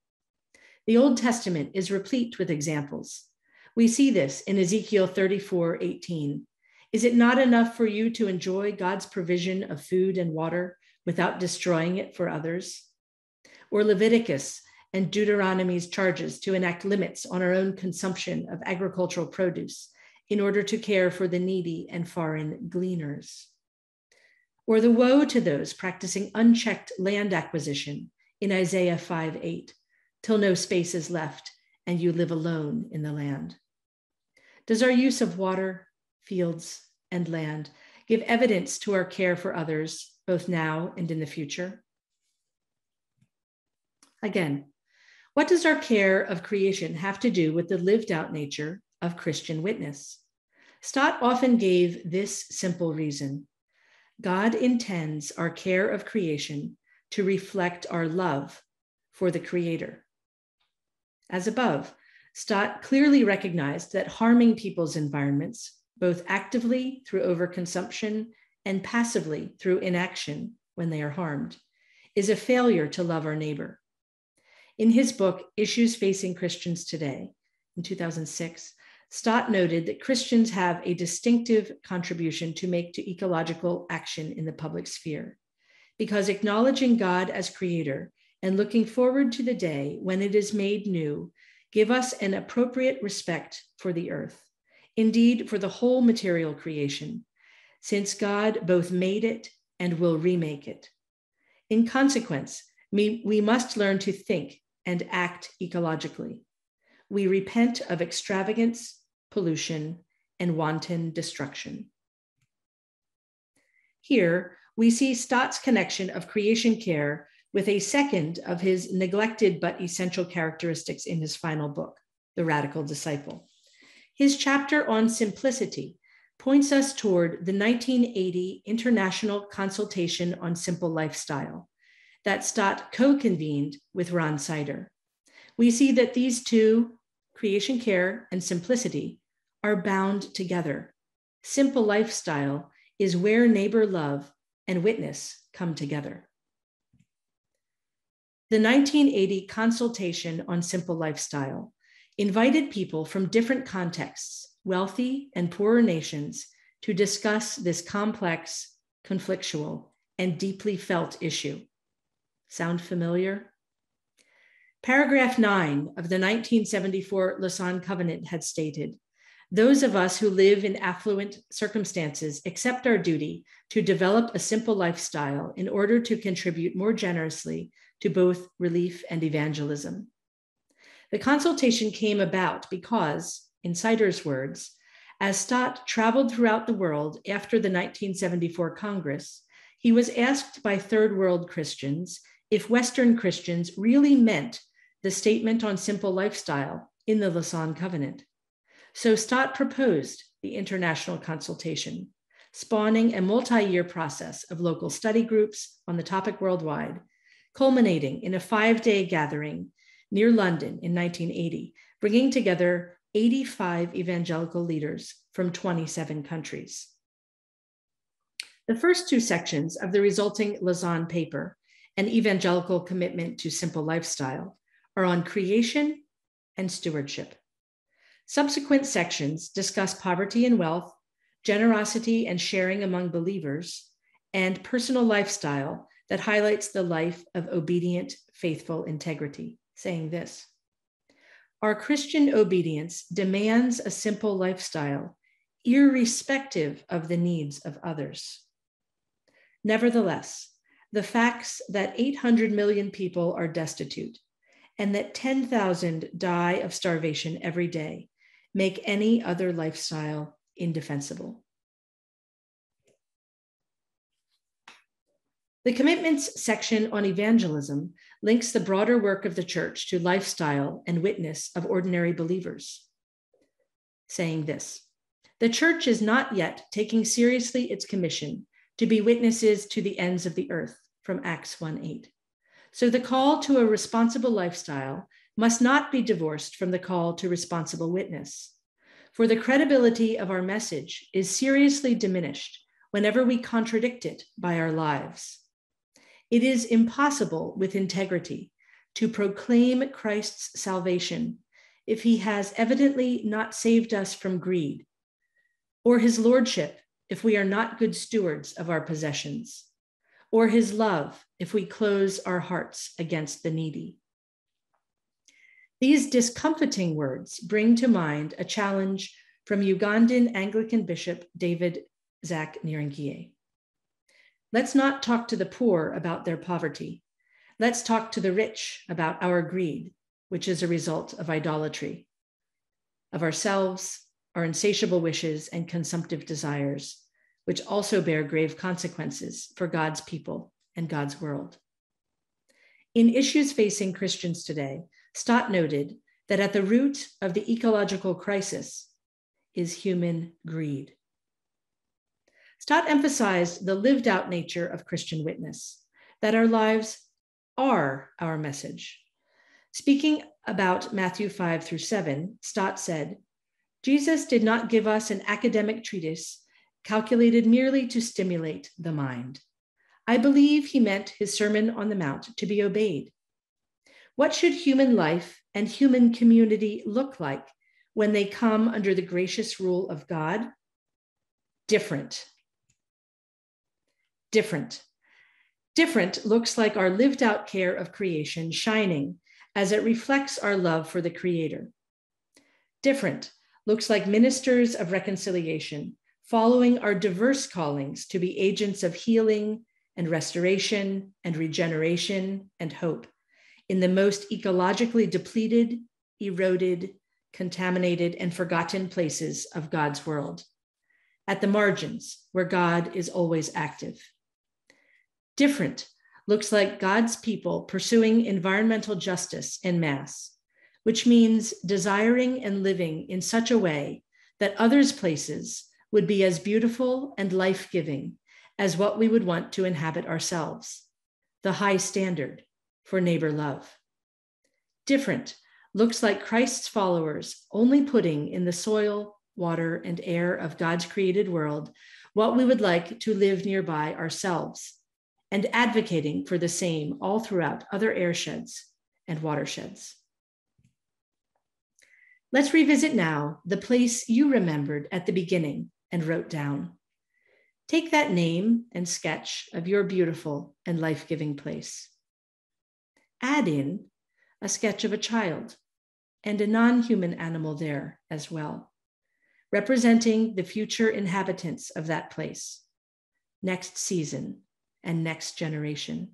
The Old Testament is replete with examples. We see this in Ezekiel 34 18. Is it not enough for you to enjoy God's provision of food and water without destroying it for others? Or Leviticus and Deuteronomy's charges to enact limits on our own consumption of agricultural produce in order to care for the needy and foreign gleaners. Or the woe to those practicing unchecked land acquisition in Isaiah 5 8, till no space is left and you live alone in the land. Does our use of water, fields, and land give evidence to our care for others, both now and in the future? Again, what does our care of creation have to do with the lived out nature of Christian witness? Stott often gave this simple reason God intends our care of creation to reflect our love for the Creator. As above, Stott clearly recognized that harming people's environments, both actively through overconsumption and passively through inaction when they are harmed, is a failure to love our neighbor. In his book, Issues Facing Christians Today, in 2006, Stott noted that Christians have a distinctive contribution to make to ecological action in the public sphere, because acknowledging God as creator and looking forward to the day when it is made new give us an appropriate respect for the earth, indeed, for the whole material creation, since God both made it and will remake it. In consequence, we must learn to think and act ecologically. We repent of extravagance, pollution, and wanton destruction. Here, we see Stott's connection of creation care with a second of his neglected but essential characteristics in his final book, The Radical Disciple. His chapter on simplicity points us toward the 1980 International Consultation on Simple Lifestyle, that Stott co convened with Ron Sider. We see that these two creation care, and simplicity are bound together. Simple lifestyle is where neighbor love and witness come together. The 1980 consultation on simple lifestyle invited people from different contexts, wealthy and poorer nations, to discuss this complex, conflictual, and deeply felt issue. Sound familiar? Paragraph 9 of the 1974 Lausanne Covenant had stated Those of us who live in affluent circumstances accept our duty to develop a simple lifestyle in order to contribute more generously to both relief and evangelism. The consultation came about because, in Sider's words, as Stott traveled throughout the world after the 1974 Congress, he was asked by third world Christians if Western Christians really meant the statement on simple lifestyle in the Lausanne Covenant. So Stott proposed the international consultation, spawning a multi year process of local study groups on the topic worldwide, culminating in a five day gathering near London in 1980, bringing together 85 evangelical leaders from 27 countries. The first two sections of the resulting Lausanne paper, an evangelical commitment to simple lifestyle, are on creation and stewardship. Subsequent sections discuss poverty and wealth, generosity and sharing among believers, and personal lifestyle that highlights the life of obedient, faithful integrity, saying this Our Christian obedience demands a simple lifestyle, irrespective of the needs of others. Nevertheless, the facts that 800 million people are destitute and that 10,000 die of starvation every day make any other lifestyle indefensible. The commitments section on evangelism links the broader work of the church to lifestyle and witness of ordinary believers, saying this The church is not yet taking seriously its commission to be witnesses to the ends of the earth, from Acts 1 8. So the call to a responsible lifestyle must not be divorced from the call to responsible witness. For the credibility of our message is seriously diminished whenever we contradict it by our lives. It is impossible with integrity to proclaim Christ's salvation if he has evidently not saved us from greed, or his lordship if we are not good stewards of our possessions or his love if we close our hearts against the needy. These discomfiting words bring to mind a challenge from Ugandan Anglican Bishop David Zac Niringiye. Let's not talk to the poor about their poverty. Let's talk to the rich about our greed, which is a result of idolatry, of ourselves, our insatiable wishes and consumptive desires, which also bear grave consequences for God's people and God's world. In issues facing Christians today, Stott noted that at the root of the ecological crisis is human greed. Stott emphasized the lived out nature of Christian witness, that our lives are our message. Speaking about Matthew 5 through 7, Stott said, Jesus did not give us an academic treatise calculated merely to stimulate the mind. I believe he meant his Sermon on the Mount to be obeyed. What should human life and human community look like when they come under the gracious rule of God? Different. Different. Different looks like our lived out care of creation shining as it reflects our love for the Creator. Different looks like ministers of reconciliation following our diverse callings to be agents of healing and restoration and regeneration and hope in the most ecologically depleted, eroded, contaminated, and forgotten places of God's world, at the margins where God is always active. Different. Looks like God's people pursuing environmental justice en masse, which means desiring and living in such a way that others' places would be as beautiful and life giving as what we would want to inhabit ourselves, the high standard for neighbor love. Different. Looks like Christ's followers only putting in the soil, water, and air of God's created world what we would like to live nearby ourselves, and advocating for the same all throughout other airsheds and watersheds. Let's revisit now the place you remembered at the beginning and wrote down. Take that name and sketch of your beautiful and life giving place. Add in a sketch of a child and a non human animal there as well, representing the future inhabitants of that place, next season and next generation.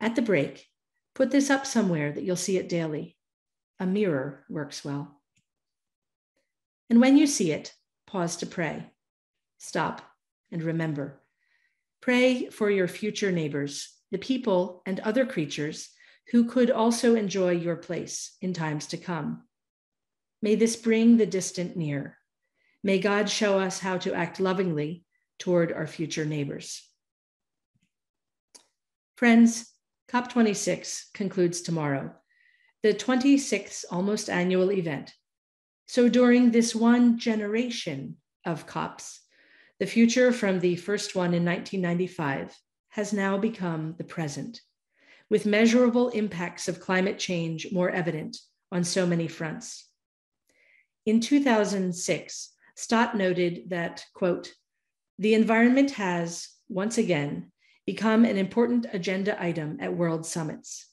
At the break, put this up somewhere that you'll see it daily. A mirror works well. And when you see it, pause to pray. Stop and remember. Pray for your future neighbors, the people and other creatures who could also enjoy your place in times to come. May this bring the distant near. May God show us how to act lovingly toward our future neighbors. Friends, COP26 concludes tomorrow, the 26th almost annual event. So during this one generation of COPs, the future from the first one in 1995 has now become the present, with measurable impacts of climate change more evident on so many fronts. In 2006, Stott noted that, quote, the environment has, once again, become an important agenda item at world summits.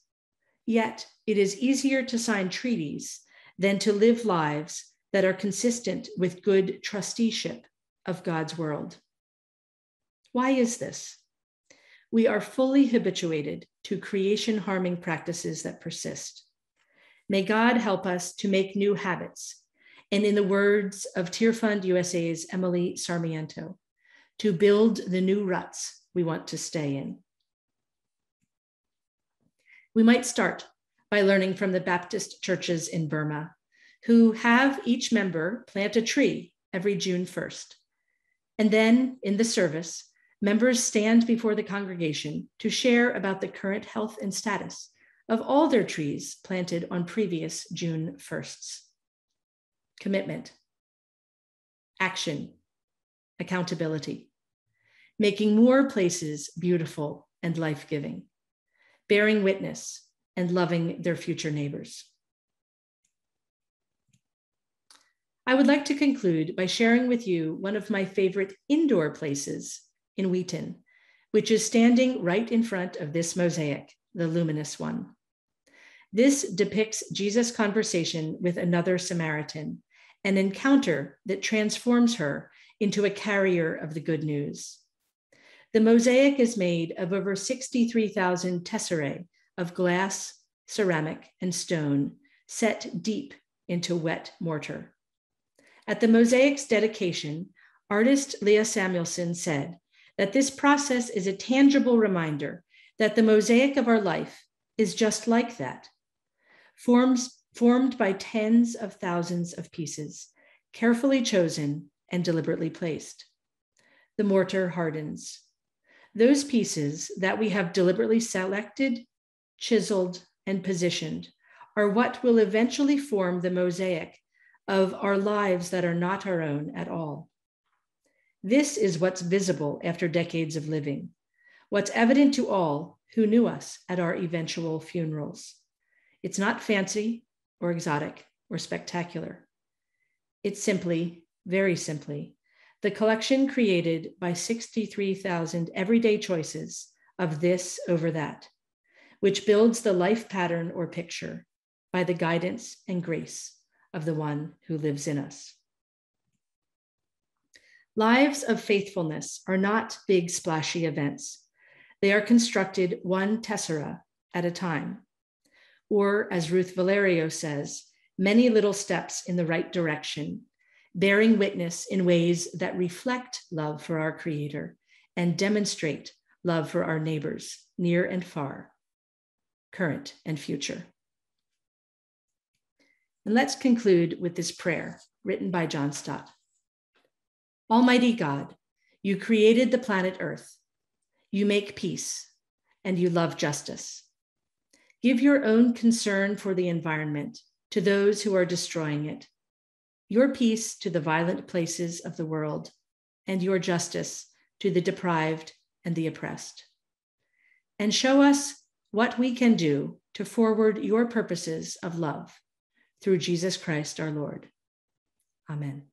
Yet, it is easier to sign treaties than to live lives that are consistent with good trusteeship of God's world. Why is this? We are fully habituated to creation harming practices that persist. May God help us to make new habits. And in the words of Tearfund USA's Emily Sarmiento, to build the new ruts we want to stay in. We might start by learning from the Baptist churches in Burma, who have each member plant a tree every June 1st. And then in the service, members stand before the congregation to share about the current health and status of all their trees planted on previous June 1sts. Commitment, action, accountability, making more places beautiful and life giving, bearing witness and loving their future neighbors. I would like to conclude by sharing with you one of my favorite indoor places in Wheaton, which is standing right in front of this mosaic, the luminous one. This depicts Jesus' conversation with another Samaritan, an encounter that transforms her into a carrier of the good news. The mosaic is made of over 63,000 tesserae of glass, ceramic, and stone set deep into wet mortar. At the mosaic's dedication, artist Leah Samuelson said that this process is a tangible reminder that the mosaic of our life is just like that, forms, formed by tens of thousands of pieces, carefully chosen and deliberately placed. The mortar hardens. Those pieces that we have deliberately selected, chiseled, and positioned are what will eventually form the mosaic of our lives that are not our own at all. This is what's visible after decades of living, what's evident to all who knew us at our eventual funerals. It's not fancy or exotic or spectacular. It's simply, very simply, the collection created by 63,000 everyday choices of this over that, which builds the life pattern or picture by the guidance and grace of the one who lives in us. Lives of faithfulness are not big, splashy events. They are constructed one tessera at a time. Or, as Ruth Valerio says, many little steps in the right direction, bearing witness in ways that reflect love for our Creator and demonstrate love for our neighbors, near and far, current and future. And let's conclude with this prayer written by John Stott. Almighty God, you created the planet Earth. You make peace and you love justice. Give your own concern for the environment to those who are destroying it, your peace to the violent places of the world, and your justice to the deprived and the oppressed. And show us what we can do to forward your purposes of love through Jesus Christ our Lord. Amen.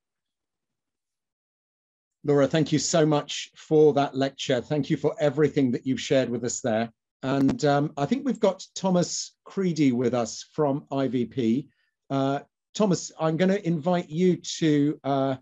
Laura, thank you so much for that lecture. Thank you for everything that you've shared with us there. And um, I think we've got Thomas Creedy with us from IVP. Uh, Thomas, I'm going to invite you to uh,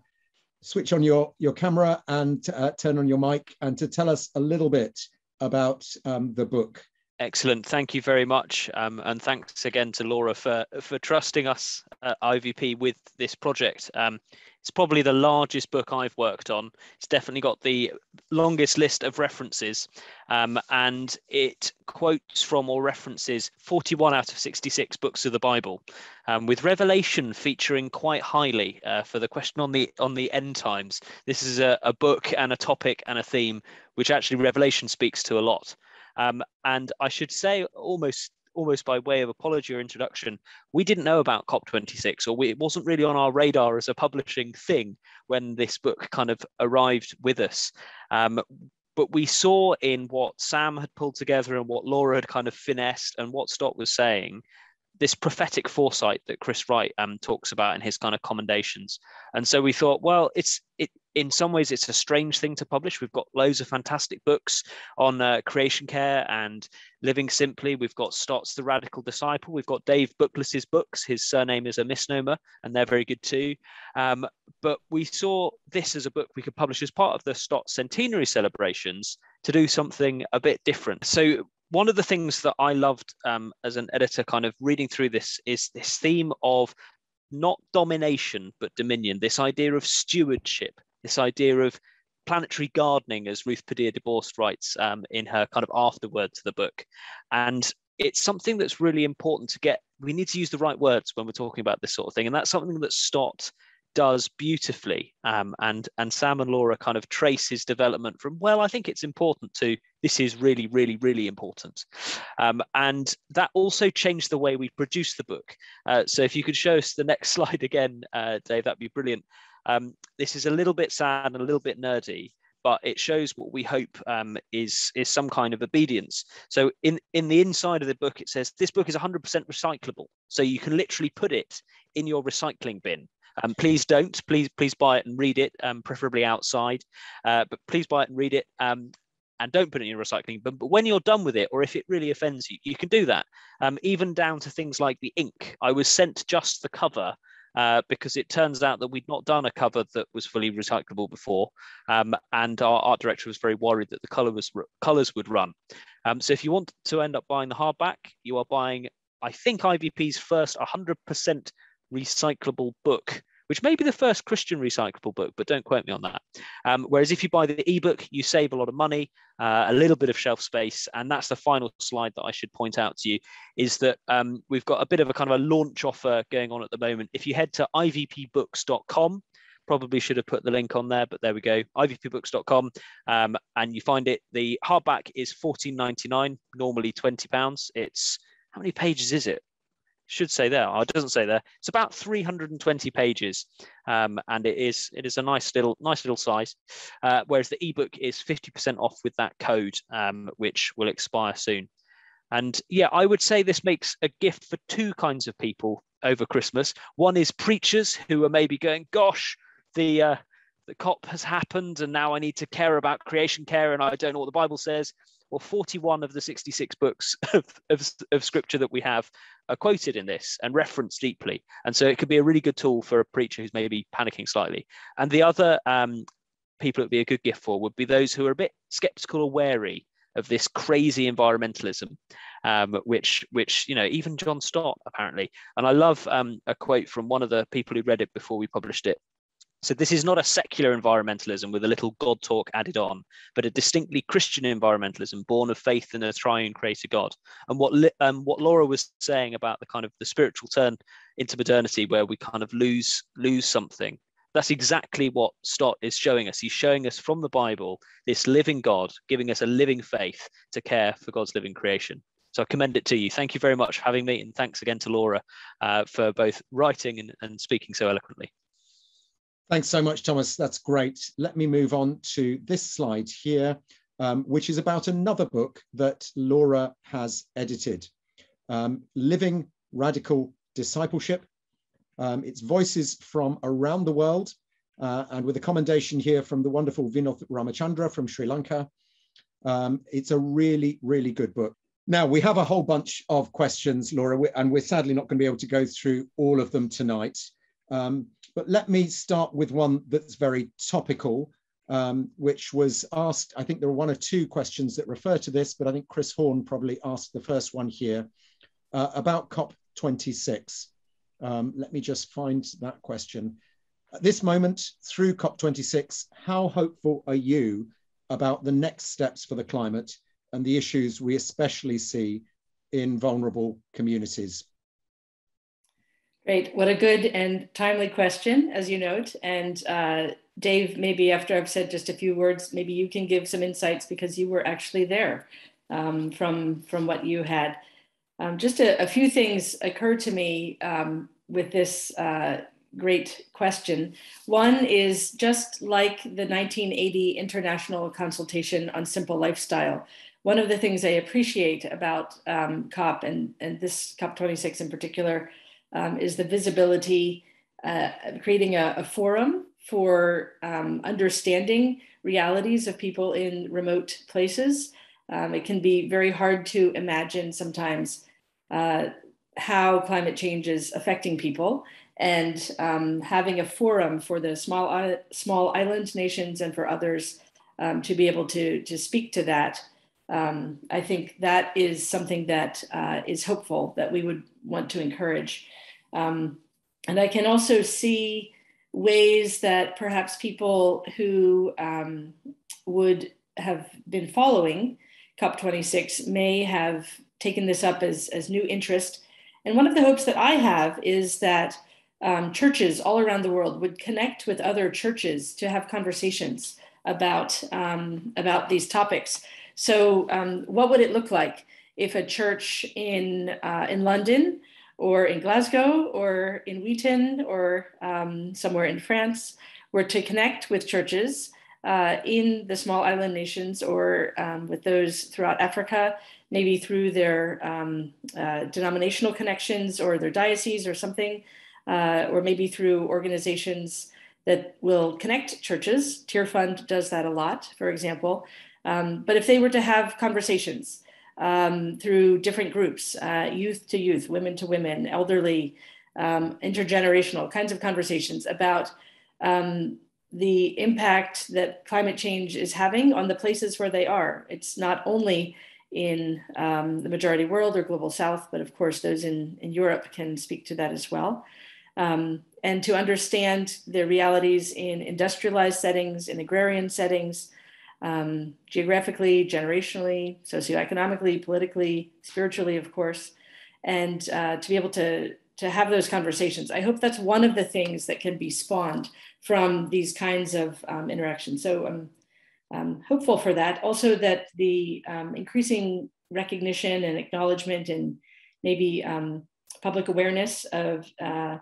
switch on your, your camera and uh, turn on your mic and to tell us a little bit about um, the book. Excellent. Thank you very much. Um, and thanks again to Laura for, for trusting us at IVP with this project. Um, it's probably the largest book I've worked on. It's definitely got the longest list of references. Um, and it quotes from or references 41 out of 66 books of the Bible, um, with Revelation featuring quite highly uh, for the question on the on the end times. This is a, a book and a topic and a theme which actually Revelation speaks to a lot. Um, and I should say, almost almost by way of apology or introduction, we didn't know about COP26, or we, it wasn't really on our radar as a publishing thing when this book kind of arrived with us. Um, but we saw in what Sam had pulled together and what Laura had kind of finessed and what Stott was saying this prophetic foresight that Chris Wright um, talks about in his kind of commendations. And so we thought, well, it's it in some ways it's a strange thing to publish. We've got loads of fantastic books on uh, creation care and living simply. We've got Stott's The Radical Disciple. We've got Dave Bookless's books. His surname is a misnomer, and they're very good too. Um, but we saw this as a book we could publish as part of the Stott centenary celebrations to do something a bit different. So one of the things that I loved um, as an editor, kind of reading through this, is this theme of not domination but dominion. This idea of stewardship. This idea of planetary gardening, as Ruth Padilla DeBorst writes um, in her kind of afterword to the book, and it's something that's really important to get. We need to use the right words when we're talking about this sort of thing, and that's something that Stott does beautifully. Um, and and Sam and Laura kind of trace his development from well, I think it's important to this is really, really, really important. Um, and that also changed the way we produce the book. Uh, so if you could show us the next slide again, uh, Dave, that'd be brilliant. Um, this is a little bit sad and a little bit nerdy, but it shows what we hope um, is is some kind of obedience. So in in the inside of the book, it says this book is 100% recyclable. So you can literally put it in your recycling bin. Um, please don't. Please, please buy it and read it, um, preferably outside. Uh, but please buy it and read it. Um, and don't put it in your recycling bin. But when you're done with it, or if it really offends you, you can do that. Um, even down to things like the ink. I was sent just the cover uh, because it turns out that we'd not done a cover that was fully recyclable before, um, and our art director was very worried that the color was, colors would run. Um, so if you want to end up buying the hardback, you are buying, I think, IVP's first 100% recyclable book, which may be the first Christian recyclable book, but don't quote me on that. Um, whereas if you buy the ebook, you save a lot of money, uh, a little bit of shelf space, and that's the final slide that I should point out to you is that um, we've got a bit of a kind of a launch offer going on at the moment. If you head to ivpbooks.com, probably should have put the link on there, but there we go, ivpbooks.com, um, and you find it. The hardback is 14.99, normally 20 pounds. It's how many pages is it? Should say there. Oh, it doesn't say there. It's about 320 pages, um, and it is it is a nice little nice little size. Uh, whereas the ebook is 50% off with that code, um, which will expire soon. And yeah, I would say this makes a gift for two kinds of people over Christmas. One is preachers who are maybe going, "Gosh, the uh, the COP has happened, and now I need to care about creation care, and I don't know what the Bible says." Well, 41 of the 66 books of, of, of scripture that we have are quoted in this and referenced deeply. And so it could be a really good tool for a preacher who's maybe panicking slightly. And the other um, people it would be a good gift for would be those who are a bit skeptical or wary of this crazy environmentalism, um, which which you know even John Stott apparently. And I love um, a quote from one of the people who read it before we published it. So this is not a secular environmentalism with a little God talk added on, but a distinctly Christian environmentalism born of faith in a triune creator God. And what um, what Laura was saying about the kind of the spiritual turn into modernity, where we kind of lose lose something. That's exactly what Stott is showing us. He's showing us from the Bible this living God, giving us a living faith to care for God's living creation. so I commend it to you. Thank you very much for having me, and thanks again to Laura uh, for both writing and, and speaking so eloquently. Thanks so much, Thomas. That's great. Let me move on to this slide here, um, which is about another book that Laura has edited, um, Living Radical Discipleship. Um, it's voices from around the world, uh, and with a commendation here from the wonderful Vinoth Ramachandra from Sri Lanka. Um, it's a really, really good book. Now, we have a whole bunch of questions, Laura, and we're sadly not going to be able to go through all of them tonight. Um, but let me start with one that's very topical, um, which was asked. I think there are one or two questions that refer to this, but I think Chris Horn probably asked the first one here uh, about COP26. Um, let me just find that question. At this moment, through COP26, how hopeful are you about the next steps for the climate and the issues we especially see in vulnerable communities? Great. What a good and timely question, as you note. And uh, Dave, maybe after I've said just a few words, maybe you can give some insights because you were actually there um, from, from what you had. Um, just a, a, few things occurred to me um, with this uh, great question. One is just like the 1980 International Consultation on Simple Lifestyle, one of the things I appreciate about um, COP and, and this COP26 in particular um, is the visibility, uh, creating a, a, forum for um, understanding realities of people in remote places. Um, it can be very hard to imagine sometimes uh, how climate change is affecting people and um, having a forum for the small, small island nations and for others um, to be able to, to speak to that um, I think that is something that uh, is hopeful that we would want to encourage. Um, and I can also see ways that perhaps people who um, would have been following COP26 may have taken this up as, as new interest. And one of the hopes that I have is that um, churches all around the world would connect with other churches to have conversations about, um, about these topics. So, um, what would it look like if a church in uh, in London or in Glasgow or in Wheaton or um, somewhere in France were to connect with churches uh, in the small island nations or um, with those throughout Africa, maybe through their um, uh, denominational connections or their diocese or something, uh, or maybe through organizations that will connect churches. Tearfund does that a lot, for example. Um, but if they were to have conversations um, through different groups, uh, youth to youth, women to women, elderly, um, intergenerational kinds of conversations about um, the impact that climate change is having on the places where they are. It's not only in um, the majority world or global south, but of course, those in, in Europe can speak to that as well. Um, and to understand the realities in industrialized settings, in agrarian settings, um, geographically, generationally, socioeconomically, politically, spiritually, of course, and uh, to be able to to have those conversations. I hope that's one of the things that can be spawned from these kinds of um, interactions. So I'm, I'm, hopeful for that. Also, that the um, increasing recognition and acknowledgement and maybe um, public awareness of uh,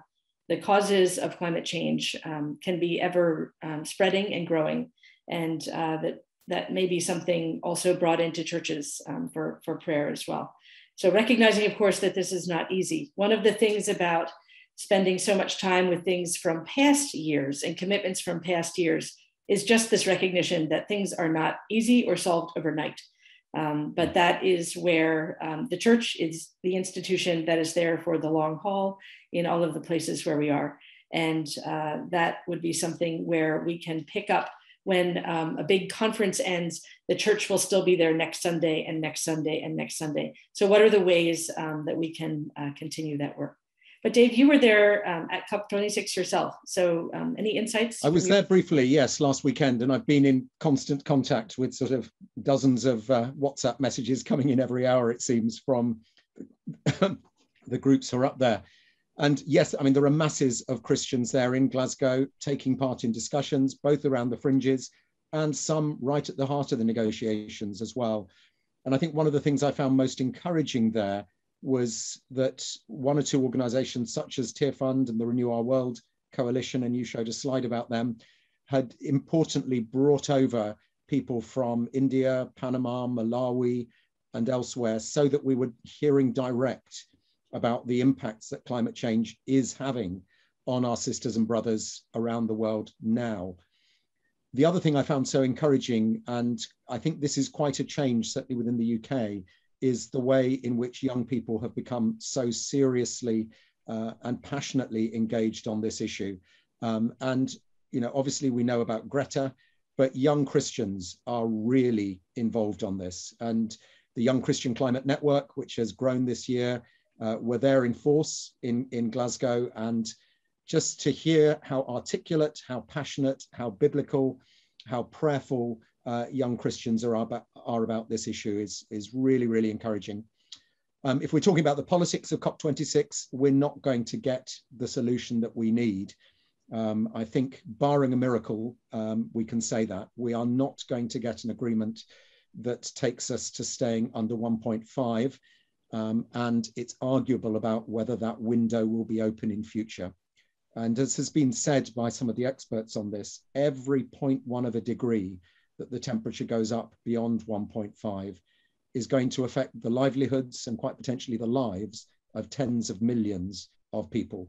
the causes of climate change um, can be ever um, spreading and growing and uh, that that may be something also brought into churches um, for, for prayer as well. So recognizing, of course, that this is not easy. One of the things about spending so much time with things from past years and commitments from past years is just this recognition that things are not easy or solved overnight. Um, but that is where um, the church is the institution that is there for the long haul in all of the places where we are. And uh, that would be something where we can pick up when um, a big conference ends, the church will still be there next Sunday and next Sunday and next Sunday. So, what are the ways um, that we can uh, continue that work? But Dave, you were there um, at COP26 yourself. So, um, any insights? I was there briefly, yes, last weekend, and I've been in constant contact with sort of dozens of uh, WhatsApp messages coming in every hour, it seems, from the groups who are up there. And yes, I mean, there are masses of Christians there in Glasgow taking part in discussions, both around the fringes and some right at the heart of the negotiations as well. And I think one of the things I found most encouraging there was that one or two organizations such as Tearfund and the Renew Our World Coalition, and you showed a slide about them, had importantly brought over people from India, Panama, Malawi, and elsewhere so that we were hearing direct about the impacts that climate change is having on our sisters and brothers around the world now. The other thing I found so encouraging, and I think this is quite a change, certainly within the UK, is the way in which young people have become so seriously uh, and passionately engaged on this issue. Um, and, you know, obviously we know about Greta, but young Christians are really involved on this. And the Young Christian Climate Network, which has grown this year, uh, were there in force in, in Glasgow. And just to hear how articulate, how passionate, how biblical, how prayerful uh, young Christians are about, are about this issue is, is really, really encouraging. Um, if we're talking about the politics of COP26, we're not going to get the solution that we need. Um, I think, barring a miracle, um, we can say that. We are not going to get an agreement that takes us to staying under 1.5. Um, and it's arguable about whether that window will be open in future. And as has been said by some of the experts on this, every 0.1 of a degree that the temperature goes up beyond 1.5 is going to affect the livelihoods and quite potentially the lives of tens of millions of people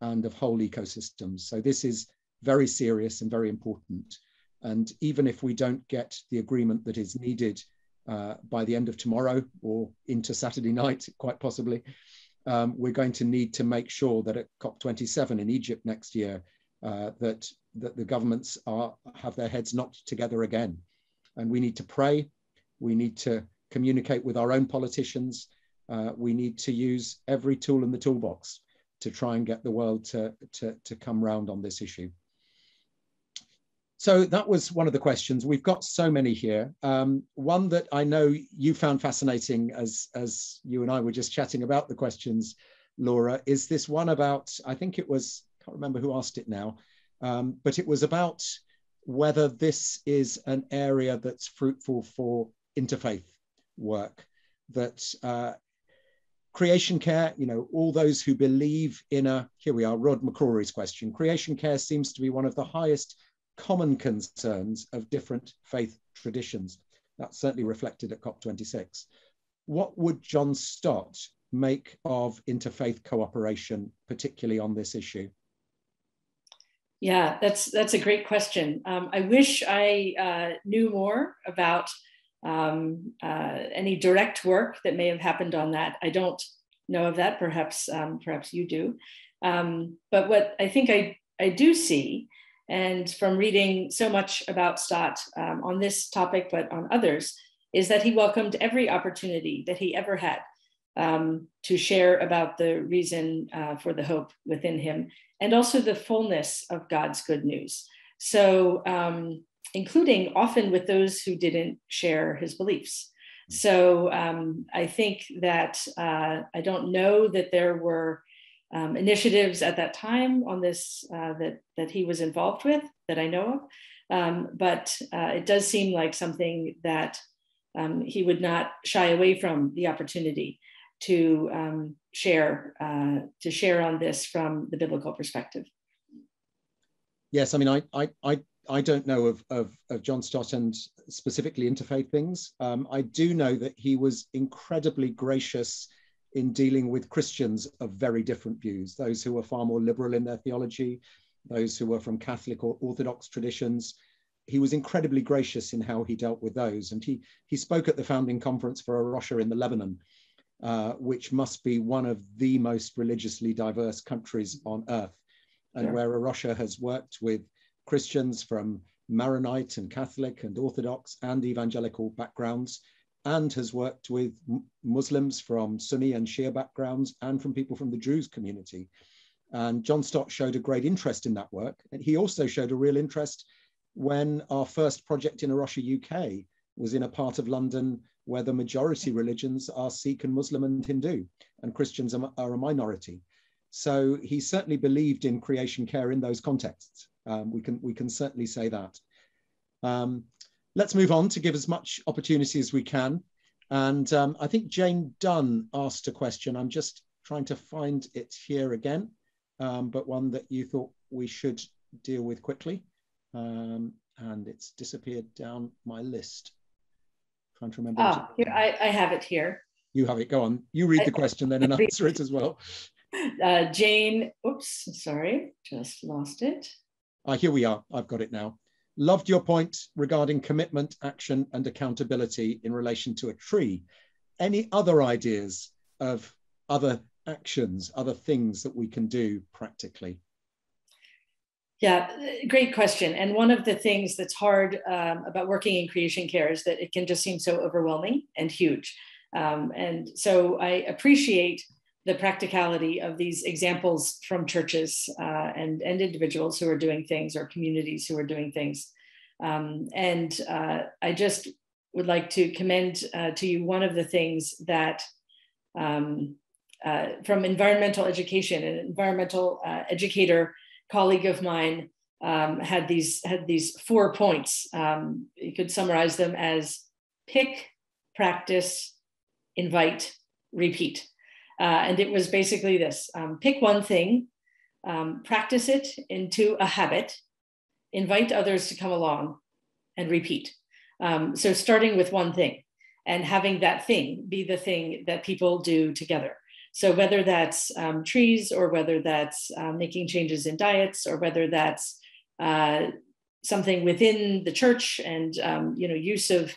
and of whole ecosystems. So this is very serious and very important. And even if we don't get the agreement that is needed uh, by the end of tomorrow or into Saturday night, quite possibly, um, we're going to need to make sure that at COP27 in Egypt next year, uh, that, that the governments are, have their heads knocked together again. And we need to pray, we need to communicate with our own politicians, uh, we need to use every tool in the toolbox to try and get the world to, to, to come round on this issue. So that was one of the questions. We've got so many here. Um, one that I know you found fascinating as, as you and I were just chatting about the questions, Laura, is this one about, I think it was, I can't remember who asked it now, um, but it was about whether this is an area that's fruitful for interfaith work, that uh, creation care, you know, all those who believe in a, here we are, Rod McCrory's question, creation care seems to be one of the highest common concerns of different faith traditions. That's certainly reflected at COP26. What would John Stott make of interfaith cooperation, particularly on this issue? Yeah, that's that's a great question. Um, I wish I uh, knew more about um, uh, any direct work that may have happened on that. I don't know of that. Perhaps um, perhaps you do. Um, but what I think I I do see, and from reading so much about Stott um, on this topic, but on others, is that he welcomed every opportunity that he ever had um, to share about the reason uh, for the hope within him, and also the fullness of God's good news. So um, including often with those who didn't share his beliefs. So um, I think that uh, I don't know that there were um, initiatives at that time on this uh, that that he was involved with that I know of, um, but uh, it does seem like something that um, he would not shy away from the opportunity to um, share uh, to share on this from the biblical perspective. Yes, I mean I I, I I don't know of, of, of, John Stott and specifically interfaith things. Um, I do know that he was incredibly gracious in dealing with Christians of very different views, those who were far more liberal in their theology, those who were from Catholic or Orthodox traditions. He was incredibly gracious in how he dealt with those. And he, he spoke at the founding conference for A Rocha in the Lebanon, uh, which must be one of the most religiously diverse countries on earth, and yeah. where A Rocha has worked with Christians from Maronite and Catholic and Orthodox and evangelical backgrounds, and has worked with Muslims from Sunni and Shia backgrounds and from people from the Druze community. And John Stott showed a great interest in that work. And he also showed a real interest when our first project in A Rocha UK was in a part of London where the majority religions are Sikh and Muslim and Hindu, and Christians are a minority. So he certainly believed in creation care in those contexts. Um, we, can, we can certainly say that. Um, let's move on to give as much opportunity as we can. And um, I think Jane Dunn asked a question. I'm just trying to find it here again, um, but one that you thought we should deal with quickly. Um, and it's disappeared down my list. Trying to remember. Ah, here, I, I have it here. You have it. Go on. You read the question then and answer it as well. Uh, Jane, oops, sorry, just lost it. Ah, here we are. I've got it now. Loved your point regarding commitment, action, and accountability in relation to a tree. Any other ideas of other actions, other things that we can do practically? Yeah, great question. And one of the things that's hard um, about working in creation care is that it can just seem so overwhelming and huge. Um, and so I appreciate the practicality of these examples from churches uh, and, and individuals who are doing things or communities who are doing things. Um, and uh, I just would like to commend uh, to you one of the things that um, uh, from environmental education, an environmental uh, educator colleague of mine um, had these had these four points. Um, you could summarize them as pick, practice, invite, repeat. Uh, and it was basically this um, pick one thing, um, practice it into a habit, invite others to come along, and repeat. Um, so, starting with one thing and having that thing be the thing that people do together. So, whether that's um, trees or whether that's uh, making changes in diets or whether that's uh, something within the church and um, you know use of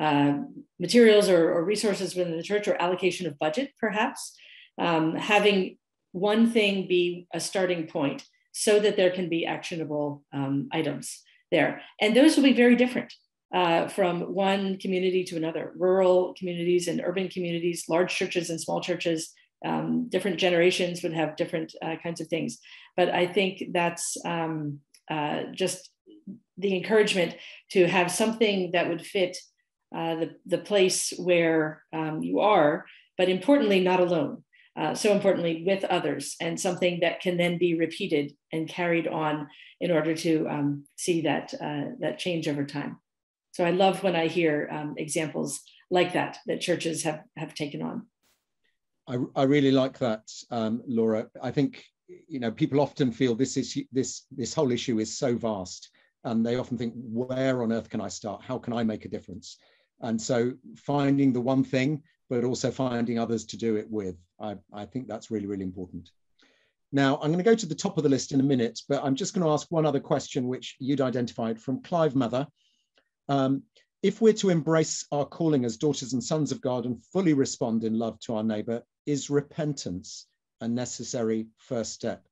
uh, materials or, or, resources within the church or allocation of budget, perhaps, um, having one thing be a starting point so that there can be actionable um, items there. And those will be very different uh, from one community to another rural communities and urban communities, large churches and small churches. Um, different generations would have different uh, kinds of things. But I think that's um, uh, just the encouragement to have something that would fit uh, the, the place where um, you are, but importantly, not alone. Uh, so importantly, with others, and something that can then be repeated and carried on in order to um, see that uh, that change over time. So I love when I hear um, examples like that that churches have have taken on. I, I really like that, um, Laura. I think you know people often feel this issue, this this whole issue is so vast, and they often think, where on earth can I start? How can I make a difference? And so finding the one thing, but also finding others to do it with, I, I think that's really, really important. Now, I'm going to go to the top of the list in a minute, but I'm just going to ask one other question, which you'd identified from Clive Mather. Um, if we're to embrace our calling as daughters and sons of God and fully respond in love to our neighbor, is repentance a necessary first step,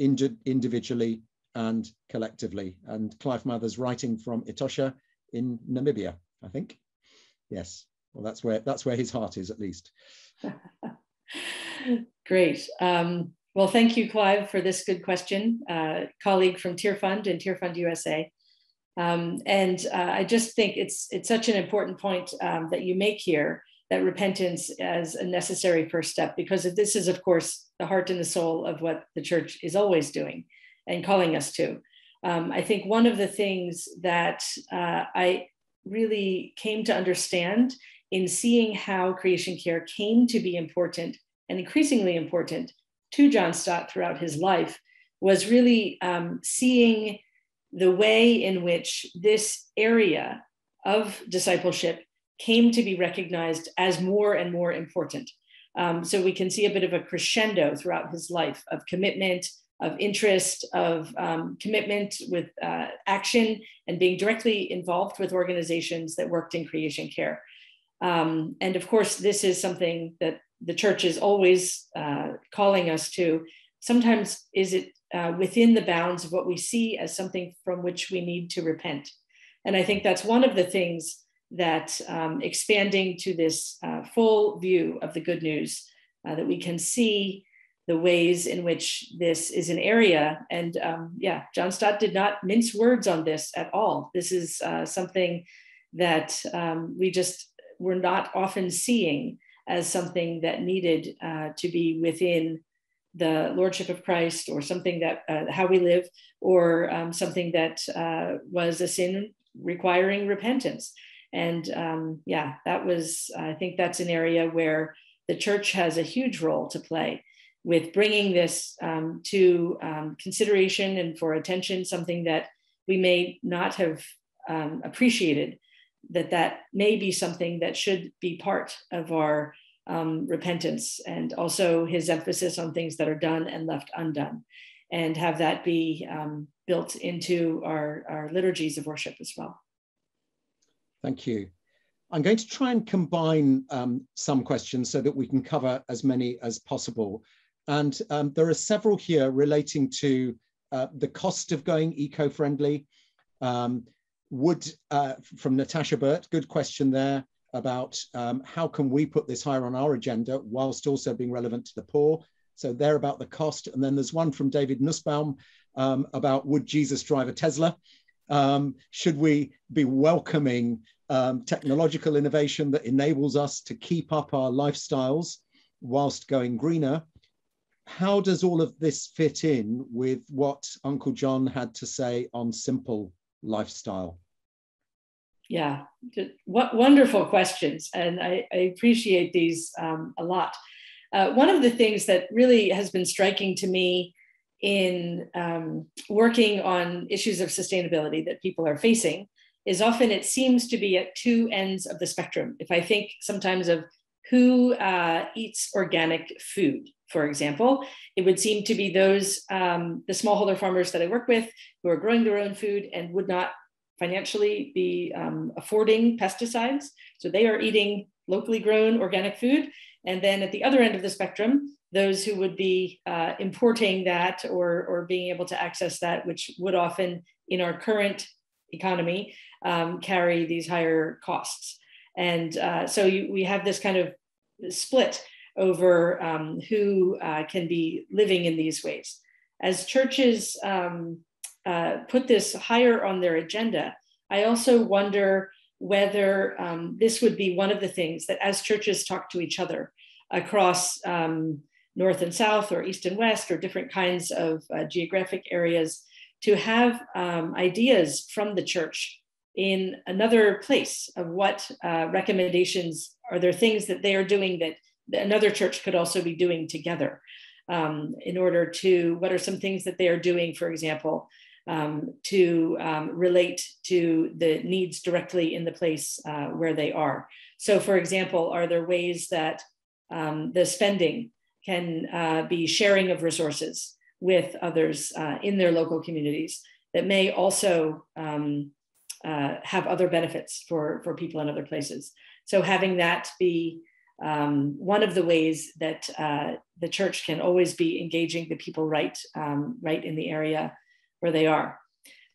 individually and collectively? And Clive Mather's writing from Etosha in Namibia, I think. Yes. Well, that's where that's where his heart is, at least. Great. Um, well, thank you, Clive, for this good question. Uh, colleague from Tearfund and Tearfund USA. Um, and uh, I just think it's it's such an important point um, that you make here that repentance as a necessary first step because this is, of course, the heart and the soul of what the church is always doing and calling us to. Um, I think one of the things that uh, I really came to understand in seeing how creation care came to be important and increasingly important to John Stott throughout his life was really um, seeing the way in which this area of discipleship came to be recognized as more and more important. Um, so we can see a bit of a crescendo throughout his life of commitment, of interest, of um, commitment with uh, action, and being directly involved with organizations that worked in creation care. Um, and of course, this is something that the church is always uh, calling us to. Sometimes is it uh, within the bounds of what we see as something from which we need to repent. And I think that's one of the things that um, expanding to this uh, full view of the good news, uh, that we can see the ways in which this is an area. And um, yeah, John Stott did not mince words on this at all. This is uh, something that um, we just were not often seeing as something that needed uh, to be within the lordship of Christ or something that uh, how we live or um, something that uh, was a sin requiring repentance. And um, yeah, that was, I think that's an area where the church has a huge role to play with bringing this um, to um, consideration and for attention, something that we may not have um, appreciated, that that may be something that should be part of our um, repentance and also his emphasis on things that are done and left undone and have that be um, built into our, our liturgies of worship as well. Thank you. I'm going to try and combine um, some questions so that we can cover as many as possible. And um, there are several here relating to uh, the cost of going eco-friendly. Um, would, uh, from Natasha Burt, good question there about um, how can we put this higher on our agenda whilst also being relevant to the poor. So they're about the cost. And then there's one from David Nussbaum um, about would Jesus drive a Tesla? Um, should we be welcoming um, technological innovation that enables us to keep up our lifestyles whilst going greener? How does all of this fit in with what Uncle John had to say on simple lifestyle? Yeah, what wonderful questions. And I, I appreciate these um, a lot. Uh, one of the things that really has been striking to me in um, working on issues of sustainability that people are facing is often it seems to be at two ends of the spectrum. If I think sometimes of who uh, eats organic food, for example, it would seem to be those, um, the smallholder farmers that I work with who are growing their own food and would not financially be um, affording pesticides. So they are eating locally grown organic food. And then at the other end of the spectrum, those who would be uh, importing that or, or being able to access that, which would often in our current economy um, carry these higher costs. And uh, so you, we have this kind of split over um, who uh, can be living in these ways. As churches um, uh, put this higher on their agenda, I also wonder whether um, this would be one of the things that as churches talk to each other across um, north and south or east and west or different kinds of uh, geographic areas to have um, ideas from the church in another place of what uh, recommendations are there things that they are doing that another church could also be doing together um, in order to what are some things that they are doing for example um, to um, relate to the needs directly in the place uh, where they are so for example are there ways that um, the spending can uh, be sharing of resources with others uh, in their local communities that may also um, uh, have other benefits for, for people in other places. So having that be um, one of the ways that uh, the church can always be engaging the people right, um, right in the area where they are.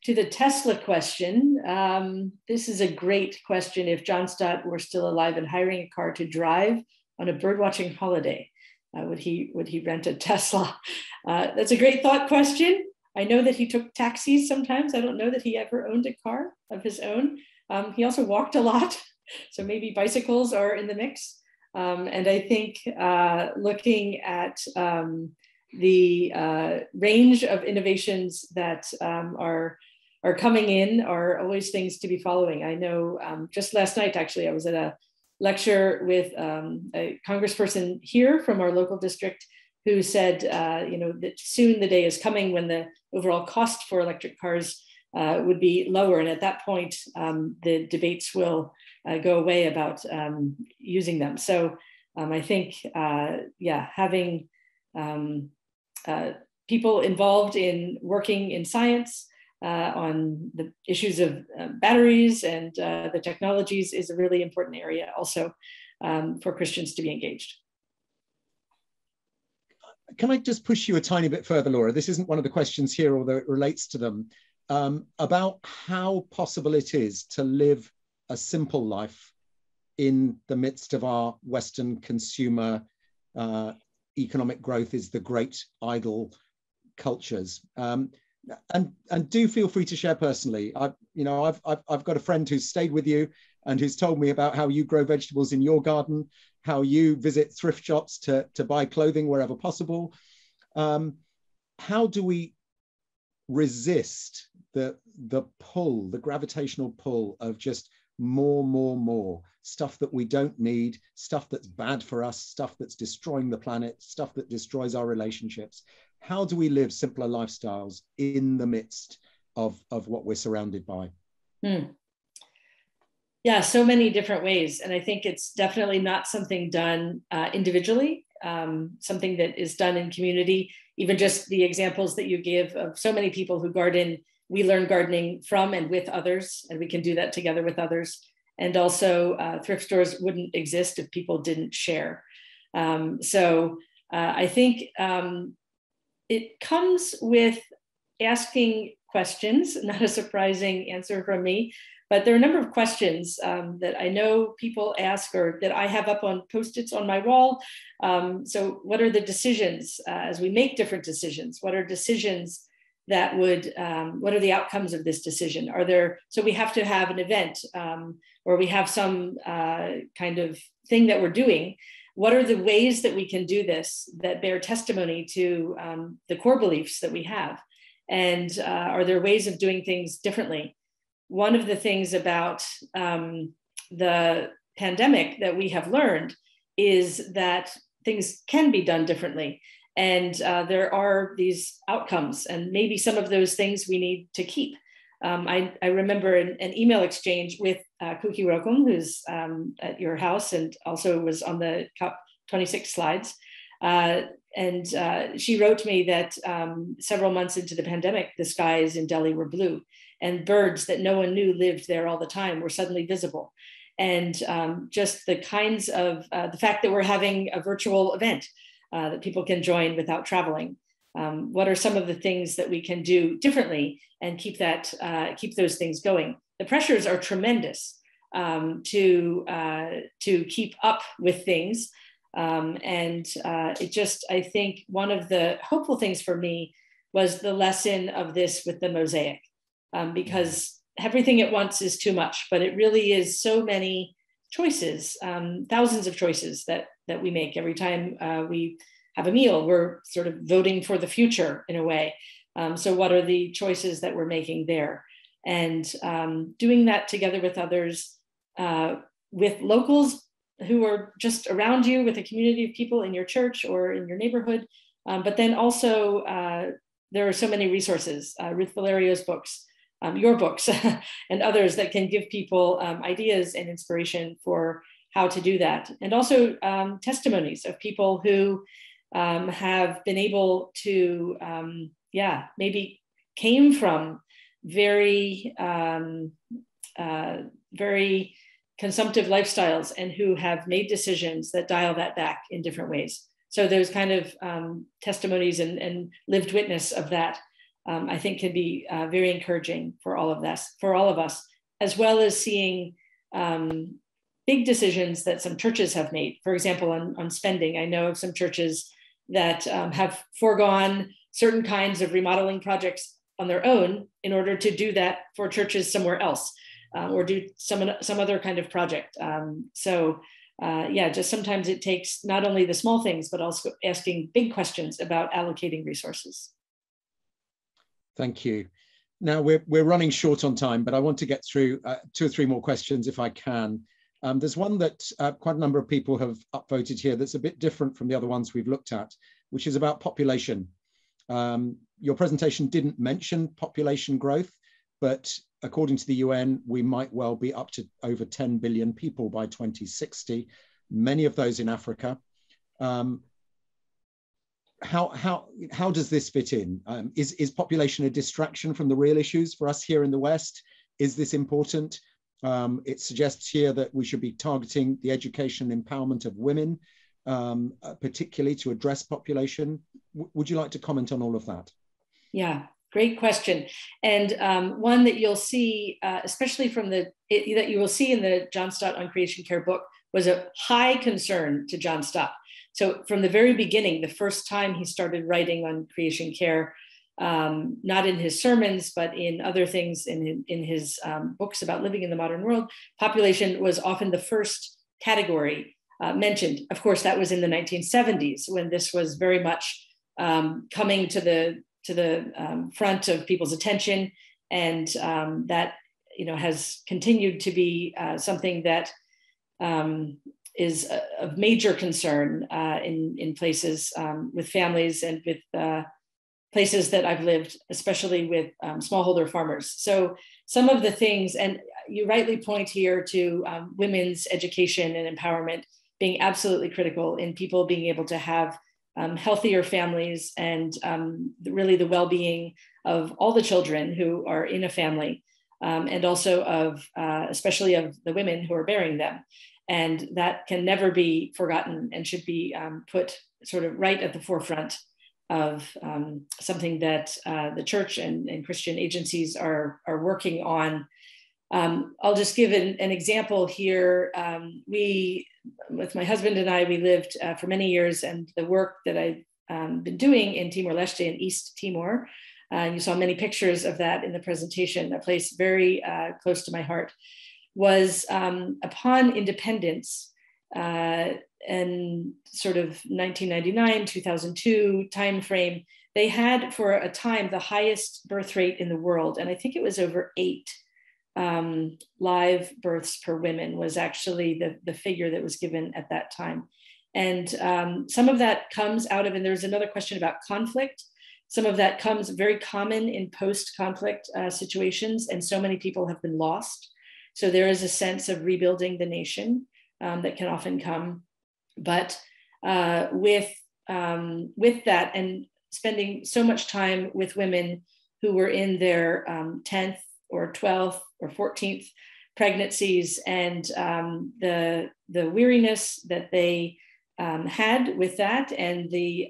To the Tesla question, um, this is a great question. If John Stott were still alive and hiring a car to drive on a birdwatching holiday, uh, would he would he rent a Tesla? Uh, that's a great thought question. I know that he took taxis sometimes. I don't know that he ever owned a car of his own. Um, he also walked a lot, so maybe bicycles are in the mix. Um, and I think uh, looking at um, the uh, range of innovations that um, are are coming in are always things to be following. I know um, just last night, actually, I was at a lecture with um, a congressperson here from our local district who said, uh, you know, that soon the day is coming when the overall cost for electric cars uh, would be lower. And at that point, um, the debates will uh, go away about um, using them. So um, I think, uh, yeah, having um, uh, people involved in working in science, uh, on the issues of uh, batteries and uh, the technologies is a really important area also um, for Christians to be engaged. Can I just push you a tiny bit further, Laura? This isn't one of the questions here, although it relates to them, um, about how possible it is to live a simple life in the midst of our Western consumer uh, economic growth is the great idol cultures. Um, and and do feel free to share personally. I've you know I've, I've I've got a friend who's stayed with you and who's told me about how you grow vegetables in your garden, how you visit thrift shops to to buy clothing wherever possible. Um, how do we resist the the pull, the gravitational pull of just more, more, more stuff that we don't need, stuff that's bad for us, stuff that's destroying the planet, stuff that destroys our relationships. How do we live simpler lifestyles in the midst of, of what we're surrounded by? Hmm. Yeah, so many different ways. And I think it's definitely not something done uh, individually, um, something that is done in community. Even just the examples that you give of so many people who garden, we learn gardening from and with others, and we can do that together with others. And also, uh, thrift stores wouldn't exist if people didn't share. Um, so uh, I think um, it comes with asking questions, not a surprising answer from me, but there are a number of questions um, that I know people ask or that I have up on post-its on my wall. Um, so what are the decisions uh, as we make different decisions? What are decisions that would, um, what are the outcomes of this decision? Are there, so we have to have an event um, or we have some uh, kind of thing that we're doing. What are the ways that we can do this that bear testimony to um, the core beliefs that we have? And uh, are there ways of doing things differently? One of the things about um, the pandemic that we have learned is that things can be done differently and uh, there are these outcomes and maybe some of those things we need to keep um, I, I, remember an, an, email exchange with uh, Kuki Rokhum, who's um, at your house and also was on the COP26 slides. Uh, and uh, she wrote to me that um, several months into the pandemic, the skies in Delhi were blue, and birds that no one knew lived there all the time were suddenly visible. And um, just the kinds of uh, the fact that we're having a virtual event uh, that people can join without traveling. Um, what are some of the things that we can do differently and keep that uh, keep those things going? The pressures are tremendous um, to uh, to keep up with things, um, and uh, it just I think one of the hopeful things for me was the lesson of this with the mosaic, um, because everything at once is too much, but it really is so many choices, um, thousands of choices that that we make every time uh, we have a meal. We're sort of voting for the future in a way. Um, so, what are the choices that we're making there? And um, doing that together with others, uh, with locals who are just around you, with a community of people in your church or in your neighborhood. Um, but then also, uh, there are so many resources uh, Ruth Valerio's books, um, your books, and others that can give people um, ideas and inspiration for how to do that. And also um, testimonies of people who um, have been able to, um, yeah, maybe came from very, um, uh, very consumptive lifestyles and who have made decisions that dial that back in different ways. So those kind of um, testimonies and, and, lived witness of that, um, I think, can be uh, very encouraging for all of this, for all of us, as well as seeing um, big decisions that some churches have made. For example, on, on spending, I know of some churches that um, have foregone certain kinds of remodeling projects on their own in order to do that for churches somewhere else uh, or do some, some other kind of project. Um, so uh, yeah, just sometimes it takes not only the small things, but also asking big questions about allocating resources. Thank you. Now we're, we're running short on time, but I want to get through uh, two or three more questions if I can. Um, there's one that uh, quite a number of people have upvoted here that's a bit different from the other ones we've looked at, which is about population. Um, your presentation didn't mention population growth, but according to the UN, we might well be up to over 10 billion people by 2060, many of those in Africa. Um, how, how, how does this fit in? Um, is, is population a distraction from the real issues for us here in the West? Is this important? Um, it suggests here that we should be targeting the education and empowerment of women, um, uh, particularly to address population. W would you like to comment on all of that? Yeah, great question. And um, one that you'll see, uh, especially from the, it, that you will see in the John Stott on Creation Care book, was a high concern to John Stott. So from the very beginning, the first time he started writing on creation care, um, not in his sermons, but in other things in, in his um, books about living in the modern world, population was often the first category uh, mentioned. Of course, that was in the 1970s when this was very much um, coming to the to the um, front of people's attention, and um, that you know, has continued to be uh, something that um, is a, of major concern uh, in in places um, with families and with uh, places that I've lived, especially with um, smallholder farmers. So some of the things, and you rightly point here to um, women's education and empowerment being absolutely critical in people being able to have um, healthier families and um, really the well-being of all the children who are in a family um, and also of uh, especially of the women who are bearing them and that can never be forgotten and should be um, put sort of right at the forefront of um, something that uh, the church and, and, Christian agencies are, are working on. Um, I'll just give an, an example here. Um, we, with my husband and I, we lived uh, for many years, and the work that I've um, been doing in Timor Leste in East Timor, uh, you saw many pictures of that in the presentation, a place very uh, close to my heart was um, upon independence uh, and sort of 1999, 2002 timeframe, they had for a time the highest birth rate in the world. And I think it was over eight um, live births per women was actually the, the figure that was given at that time. And um, some of that comes out of, and there's another question about conflict. Some of that comes very common in post conflict uh, situations, and so many people have been lost. So there is a sense of rebuilding the nation um, that can often come. But uh, with, um, with that and spending so much time with women who were in their um, 10th or 12th or 14th pregnancies and um, the, the weariness that they um, had with that and the,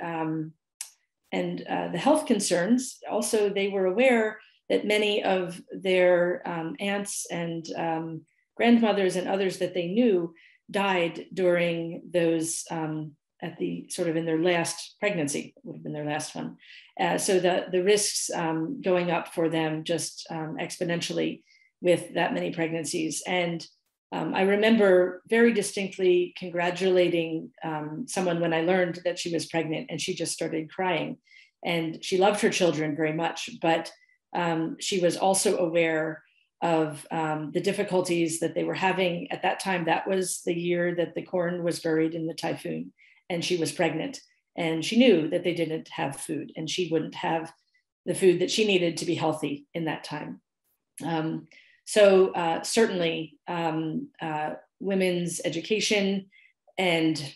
and uh, the health concerns, also they were aware that many of their um, aunts and um, grandmothers and others that they knew died during those um, at the sort of in their last pregnancy would have been their last one. Uh, so the the risks um, going up for them just um, exponentially with that many pregnancies. And um, I remember very distinctly congratulating someone when I learned that she was pregnant and she just started crying. And she loved her children very much but um, she was also aware of um, the difficulties that they were having at that time. That was the year that the corn was buried in the typhoon, and she was pregnant. And she knew that they didn't have food, and she wouldn't have the food that she needed to be healthy in that time. Um, so, uh, certainly, um, uh, women's education and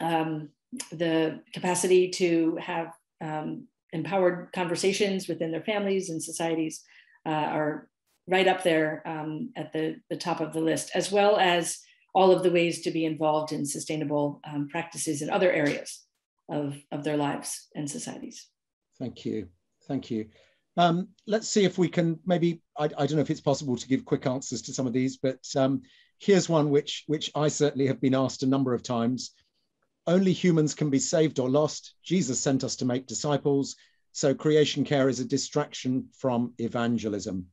um, the capacity to have um, empowered conversations within their families and societies uh, are right up there um, at the, the top of the list, as well as all of the ways to be involved in sustainable um, practices in other areas of, of their lives and societies. Thank you. Thank you. Um, let's see if we can maybe, I, I, don't know if it's possible to give quick answers to some of these, but um, here's one which, which I certainly have been asked a number of times only humans can be saved or lost. Jesus sent us to make disciples. So creation care is a distraction from evangelism.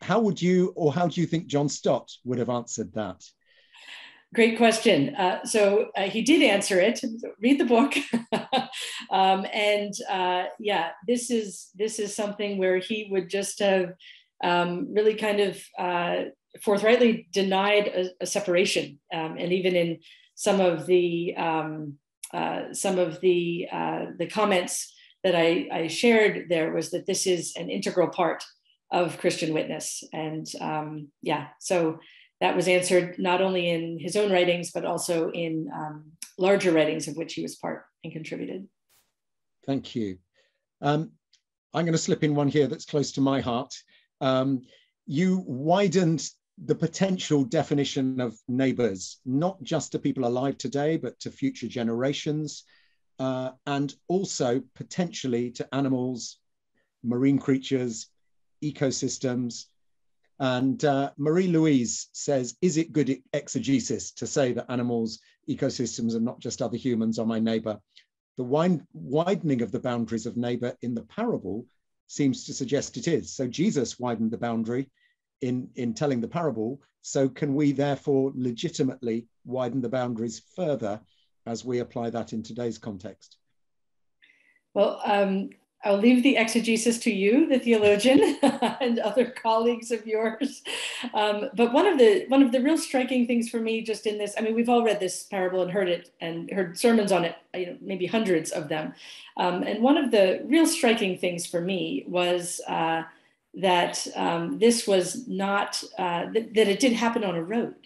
How would you, or how do you think John Stott would have answered that? Great question. Uh, so uh, he did answer it. Read the book, um, and uh, yeah, this is this is something where he would just have um, really kind of uh, forthrightly denied a, a separation, um, and even in some of the um, uh, some of the uh, the comments that I, I, shared there was that this is an integral part of Christian witness, and um, yeah, so that was answered not only in his own writings but also in um, larger writings of which he was part and contributed. Thank you. Um, I'm going to slip in one here that's close to my heart. Um, you widened the potential definition of neighbors, not just to people alive today, but to future generations, uh, and also potentially to animals, marine creatures, ecosystems. And uh, Marie Louise says, Is it good exegesis to say that animals, ecosystems, and not just other humans are my neighbor? The widening of the boundaries of neighbor in the parable seems to suggest it is. So Jesus widened the boundary in, in telling the parable. So can we therefore legitimately widen the boundaries further as we apply that in today's context? Well, um, I'll leave the exegesis to you, the theologian, and other colleagues of yours. Um, but one of the one of the real striking things for me, just in this, I mean, we've all read this parable and heard it and heard sermons on it, you know, maybe hundreds of them. Um, and one of the real striking things for me was uh, that um, this was not uh, th- that it did happen on a road.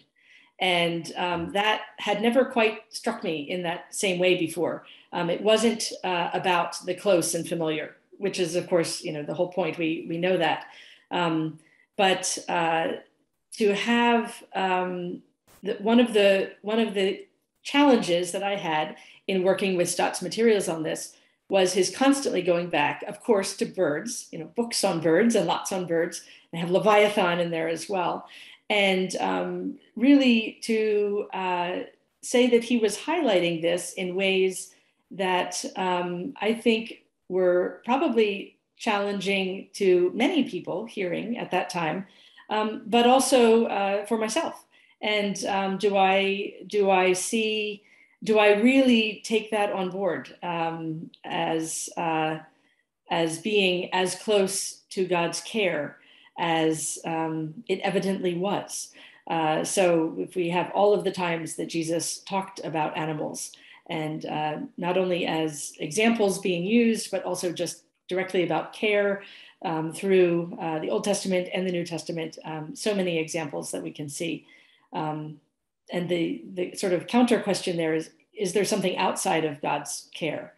And um, that had never quite struck me in that same way before. Um, it wasn't uh, about the close and familiar, which is, of course, you know, the whole point. We we know that. Um, but uh, to have um, the, one of the one of the challenges that I had in working with Stott's materials on this was his constantly going back, of course, to birds. You know, books on birds and lots on birds. They have Leviathan in there as well, and um, really to uh, say that he was highlighting this in ways that um, I think were probably challenging to many people hearing at that time, um, but also uh, for myself. And um, do I do I see do I really take that on board um, as uh, as being as close to God's care as um, it evidently was? Uh, so if we have all of the times that Jesus talked about animals, and uh, not only as examples being used, but also just directly about care um, through uh, the Old Testament and the New Testament. Um, so many examples that we can see. Um, and the, the sort of counter question there is is there something outside of God's care?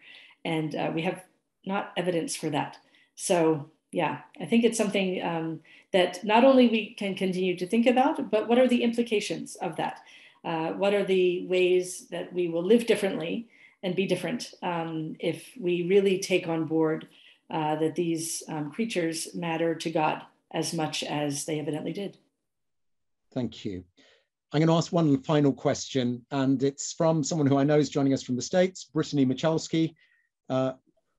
And uh, we have not evidence for that. So, yeah, I think it's something um, that not only we can continue to think about, but what are the implications of that? Uh, what are the ways that we will live differently and be different um, if we really take on board uh, that these um, creatures matter to God as much as they evidently did. Thank you. I'm going to ask one final question, and it's from someone who I know is joining us from the States, Brittany Michalski. Uh,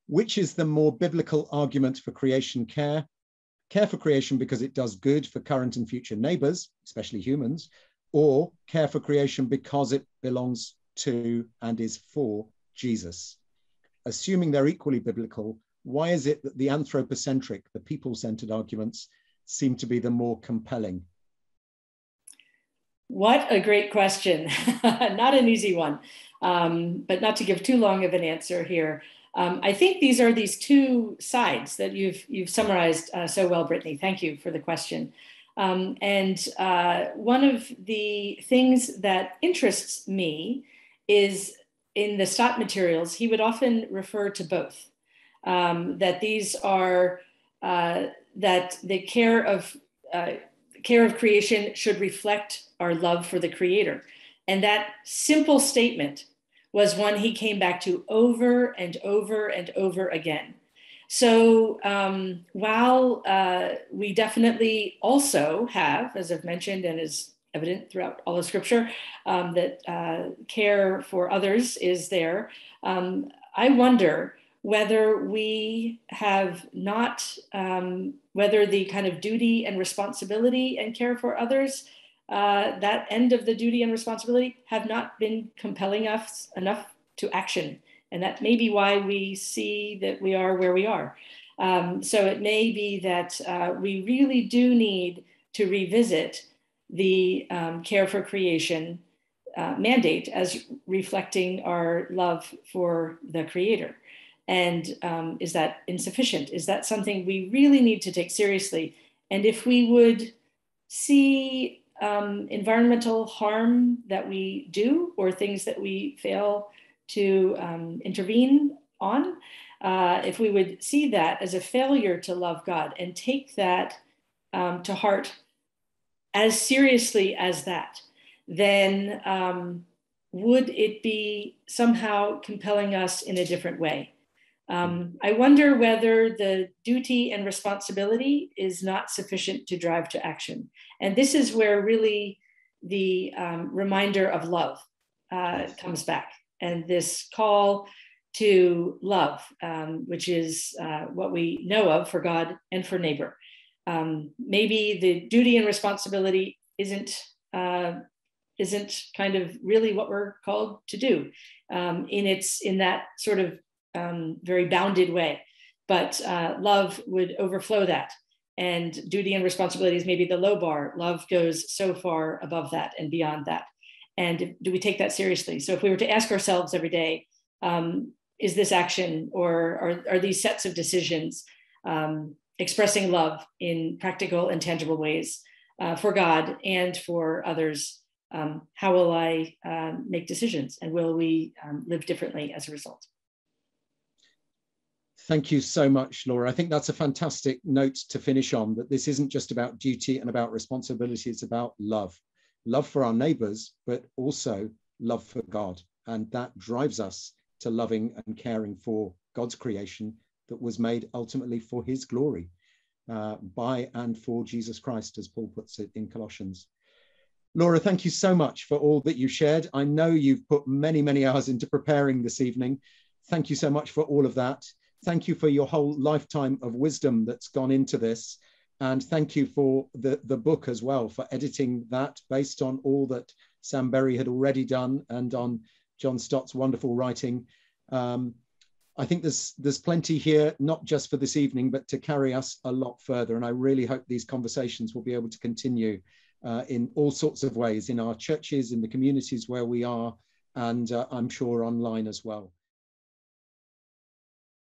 which is the more biblical argument for creation care? Care for creation because it does good for current and future neighbors, especially humans, or care for creation because it belongs to and is for Jesus. Assuming they're equally biblical, why is it that the anthropocentric, the people centered arguments seem to be the more compelling? What a great question. not an easy one, um, but not to give too long of an answer here. Um, I think these are these two sides that you've, you've summarized uh, so well, Brittany. Thank you for the question. Um, and uh, one of the things that interests me is in the Stott materials, he would often refer to both. Um, that these are uh, that the care of uh, care of creation should reflect our love for the Creator, and that simple statement was one he came back to over and over and over again. So um, while uh, we definitely also have, as I've mentioned and is evident throughout all of Scripture, um, that uh, care for others is there, um, I wonder whether we have not, um, whether the kind of duty and responsibility and care for others, uh, that end of the duty and responsibility have not been compelling us enough to action and that may be why we see that we are where we are. Um, so it may be that uh, we really do need to revisit the um, care for creation uh, mandate as reflecting our love for the creator. And um, is that insufficient? Is that something we really need to take seriously? And if we would see um, environmental harm that we do or things that we fail to um, intervene on, uh, if we would see that as a failure to love God and take that um, to heart as seriously as that, then um, would it be somehow compelling us in a different way? Um, I wonder whether the duty and responsibility is not sufficient to drive to action. And this is where really the um, reminder of love uh, comes back and this call to love, um, which is uh, what we know of for God and for neighbor. Um, maybe the duty and responsibility isn't uh, isn't kind of really what we're called to do um, in its in that sort of um, very bounded way. but uh, love would overflow that. And duty and responsibility is maybe the low bar. Love goes so far above that and beyond that. And do we take that seriously? So if we were to ask ourselves every day, um, is this action or are, are these sets of decisions um, expressing love in practical and tangible ways uh, for God and for others? Um, how will I uh, make decisions and will we um, live differently as a result? Thank you so much, Laura. I think that's a fantastic note to finish on that this isn't just about duty and about responsibility, it's about love. Love for our neighbors, but also love for God. And that drives us to loving and caring for God's creation that was made ultimately for his glory uh, by and for Jesus Christ, as Paul puts it in Colossians. Laura, thank you so much for all that you shared. I know you've put many, many hours into preparing this evening. Thank you so much for all of that. Thank you for your whole lifetime of wisdom that's gone into this. And thank you for the, the book as well, for editing that based on all that Sam Berry had already done and on John Stott's wonderful writing. Um, I think there's there's plenty here, not just for this evening, but to carry us a lot further. And I really hope these conversations will be able to continue uh, in all sorts of ways in our churches, in the communities where we are, and uh, I'm sure online as well.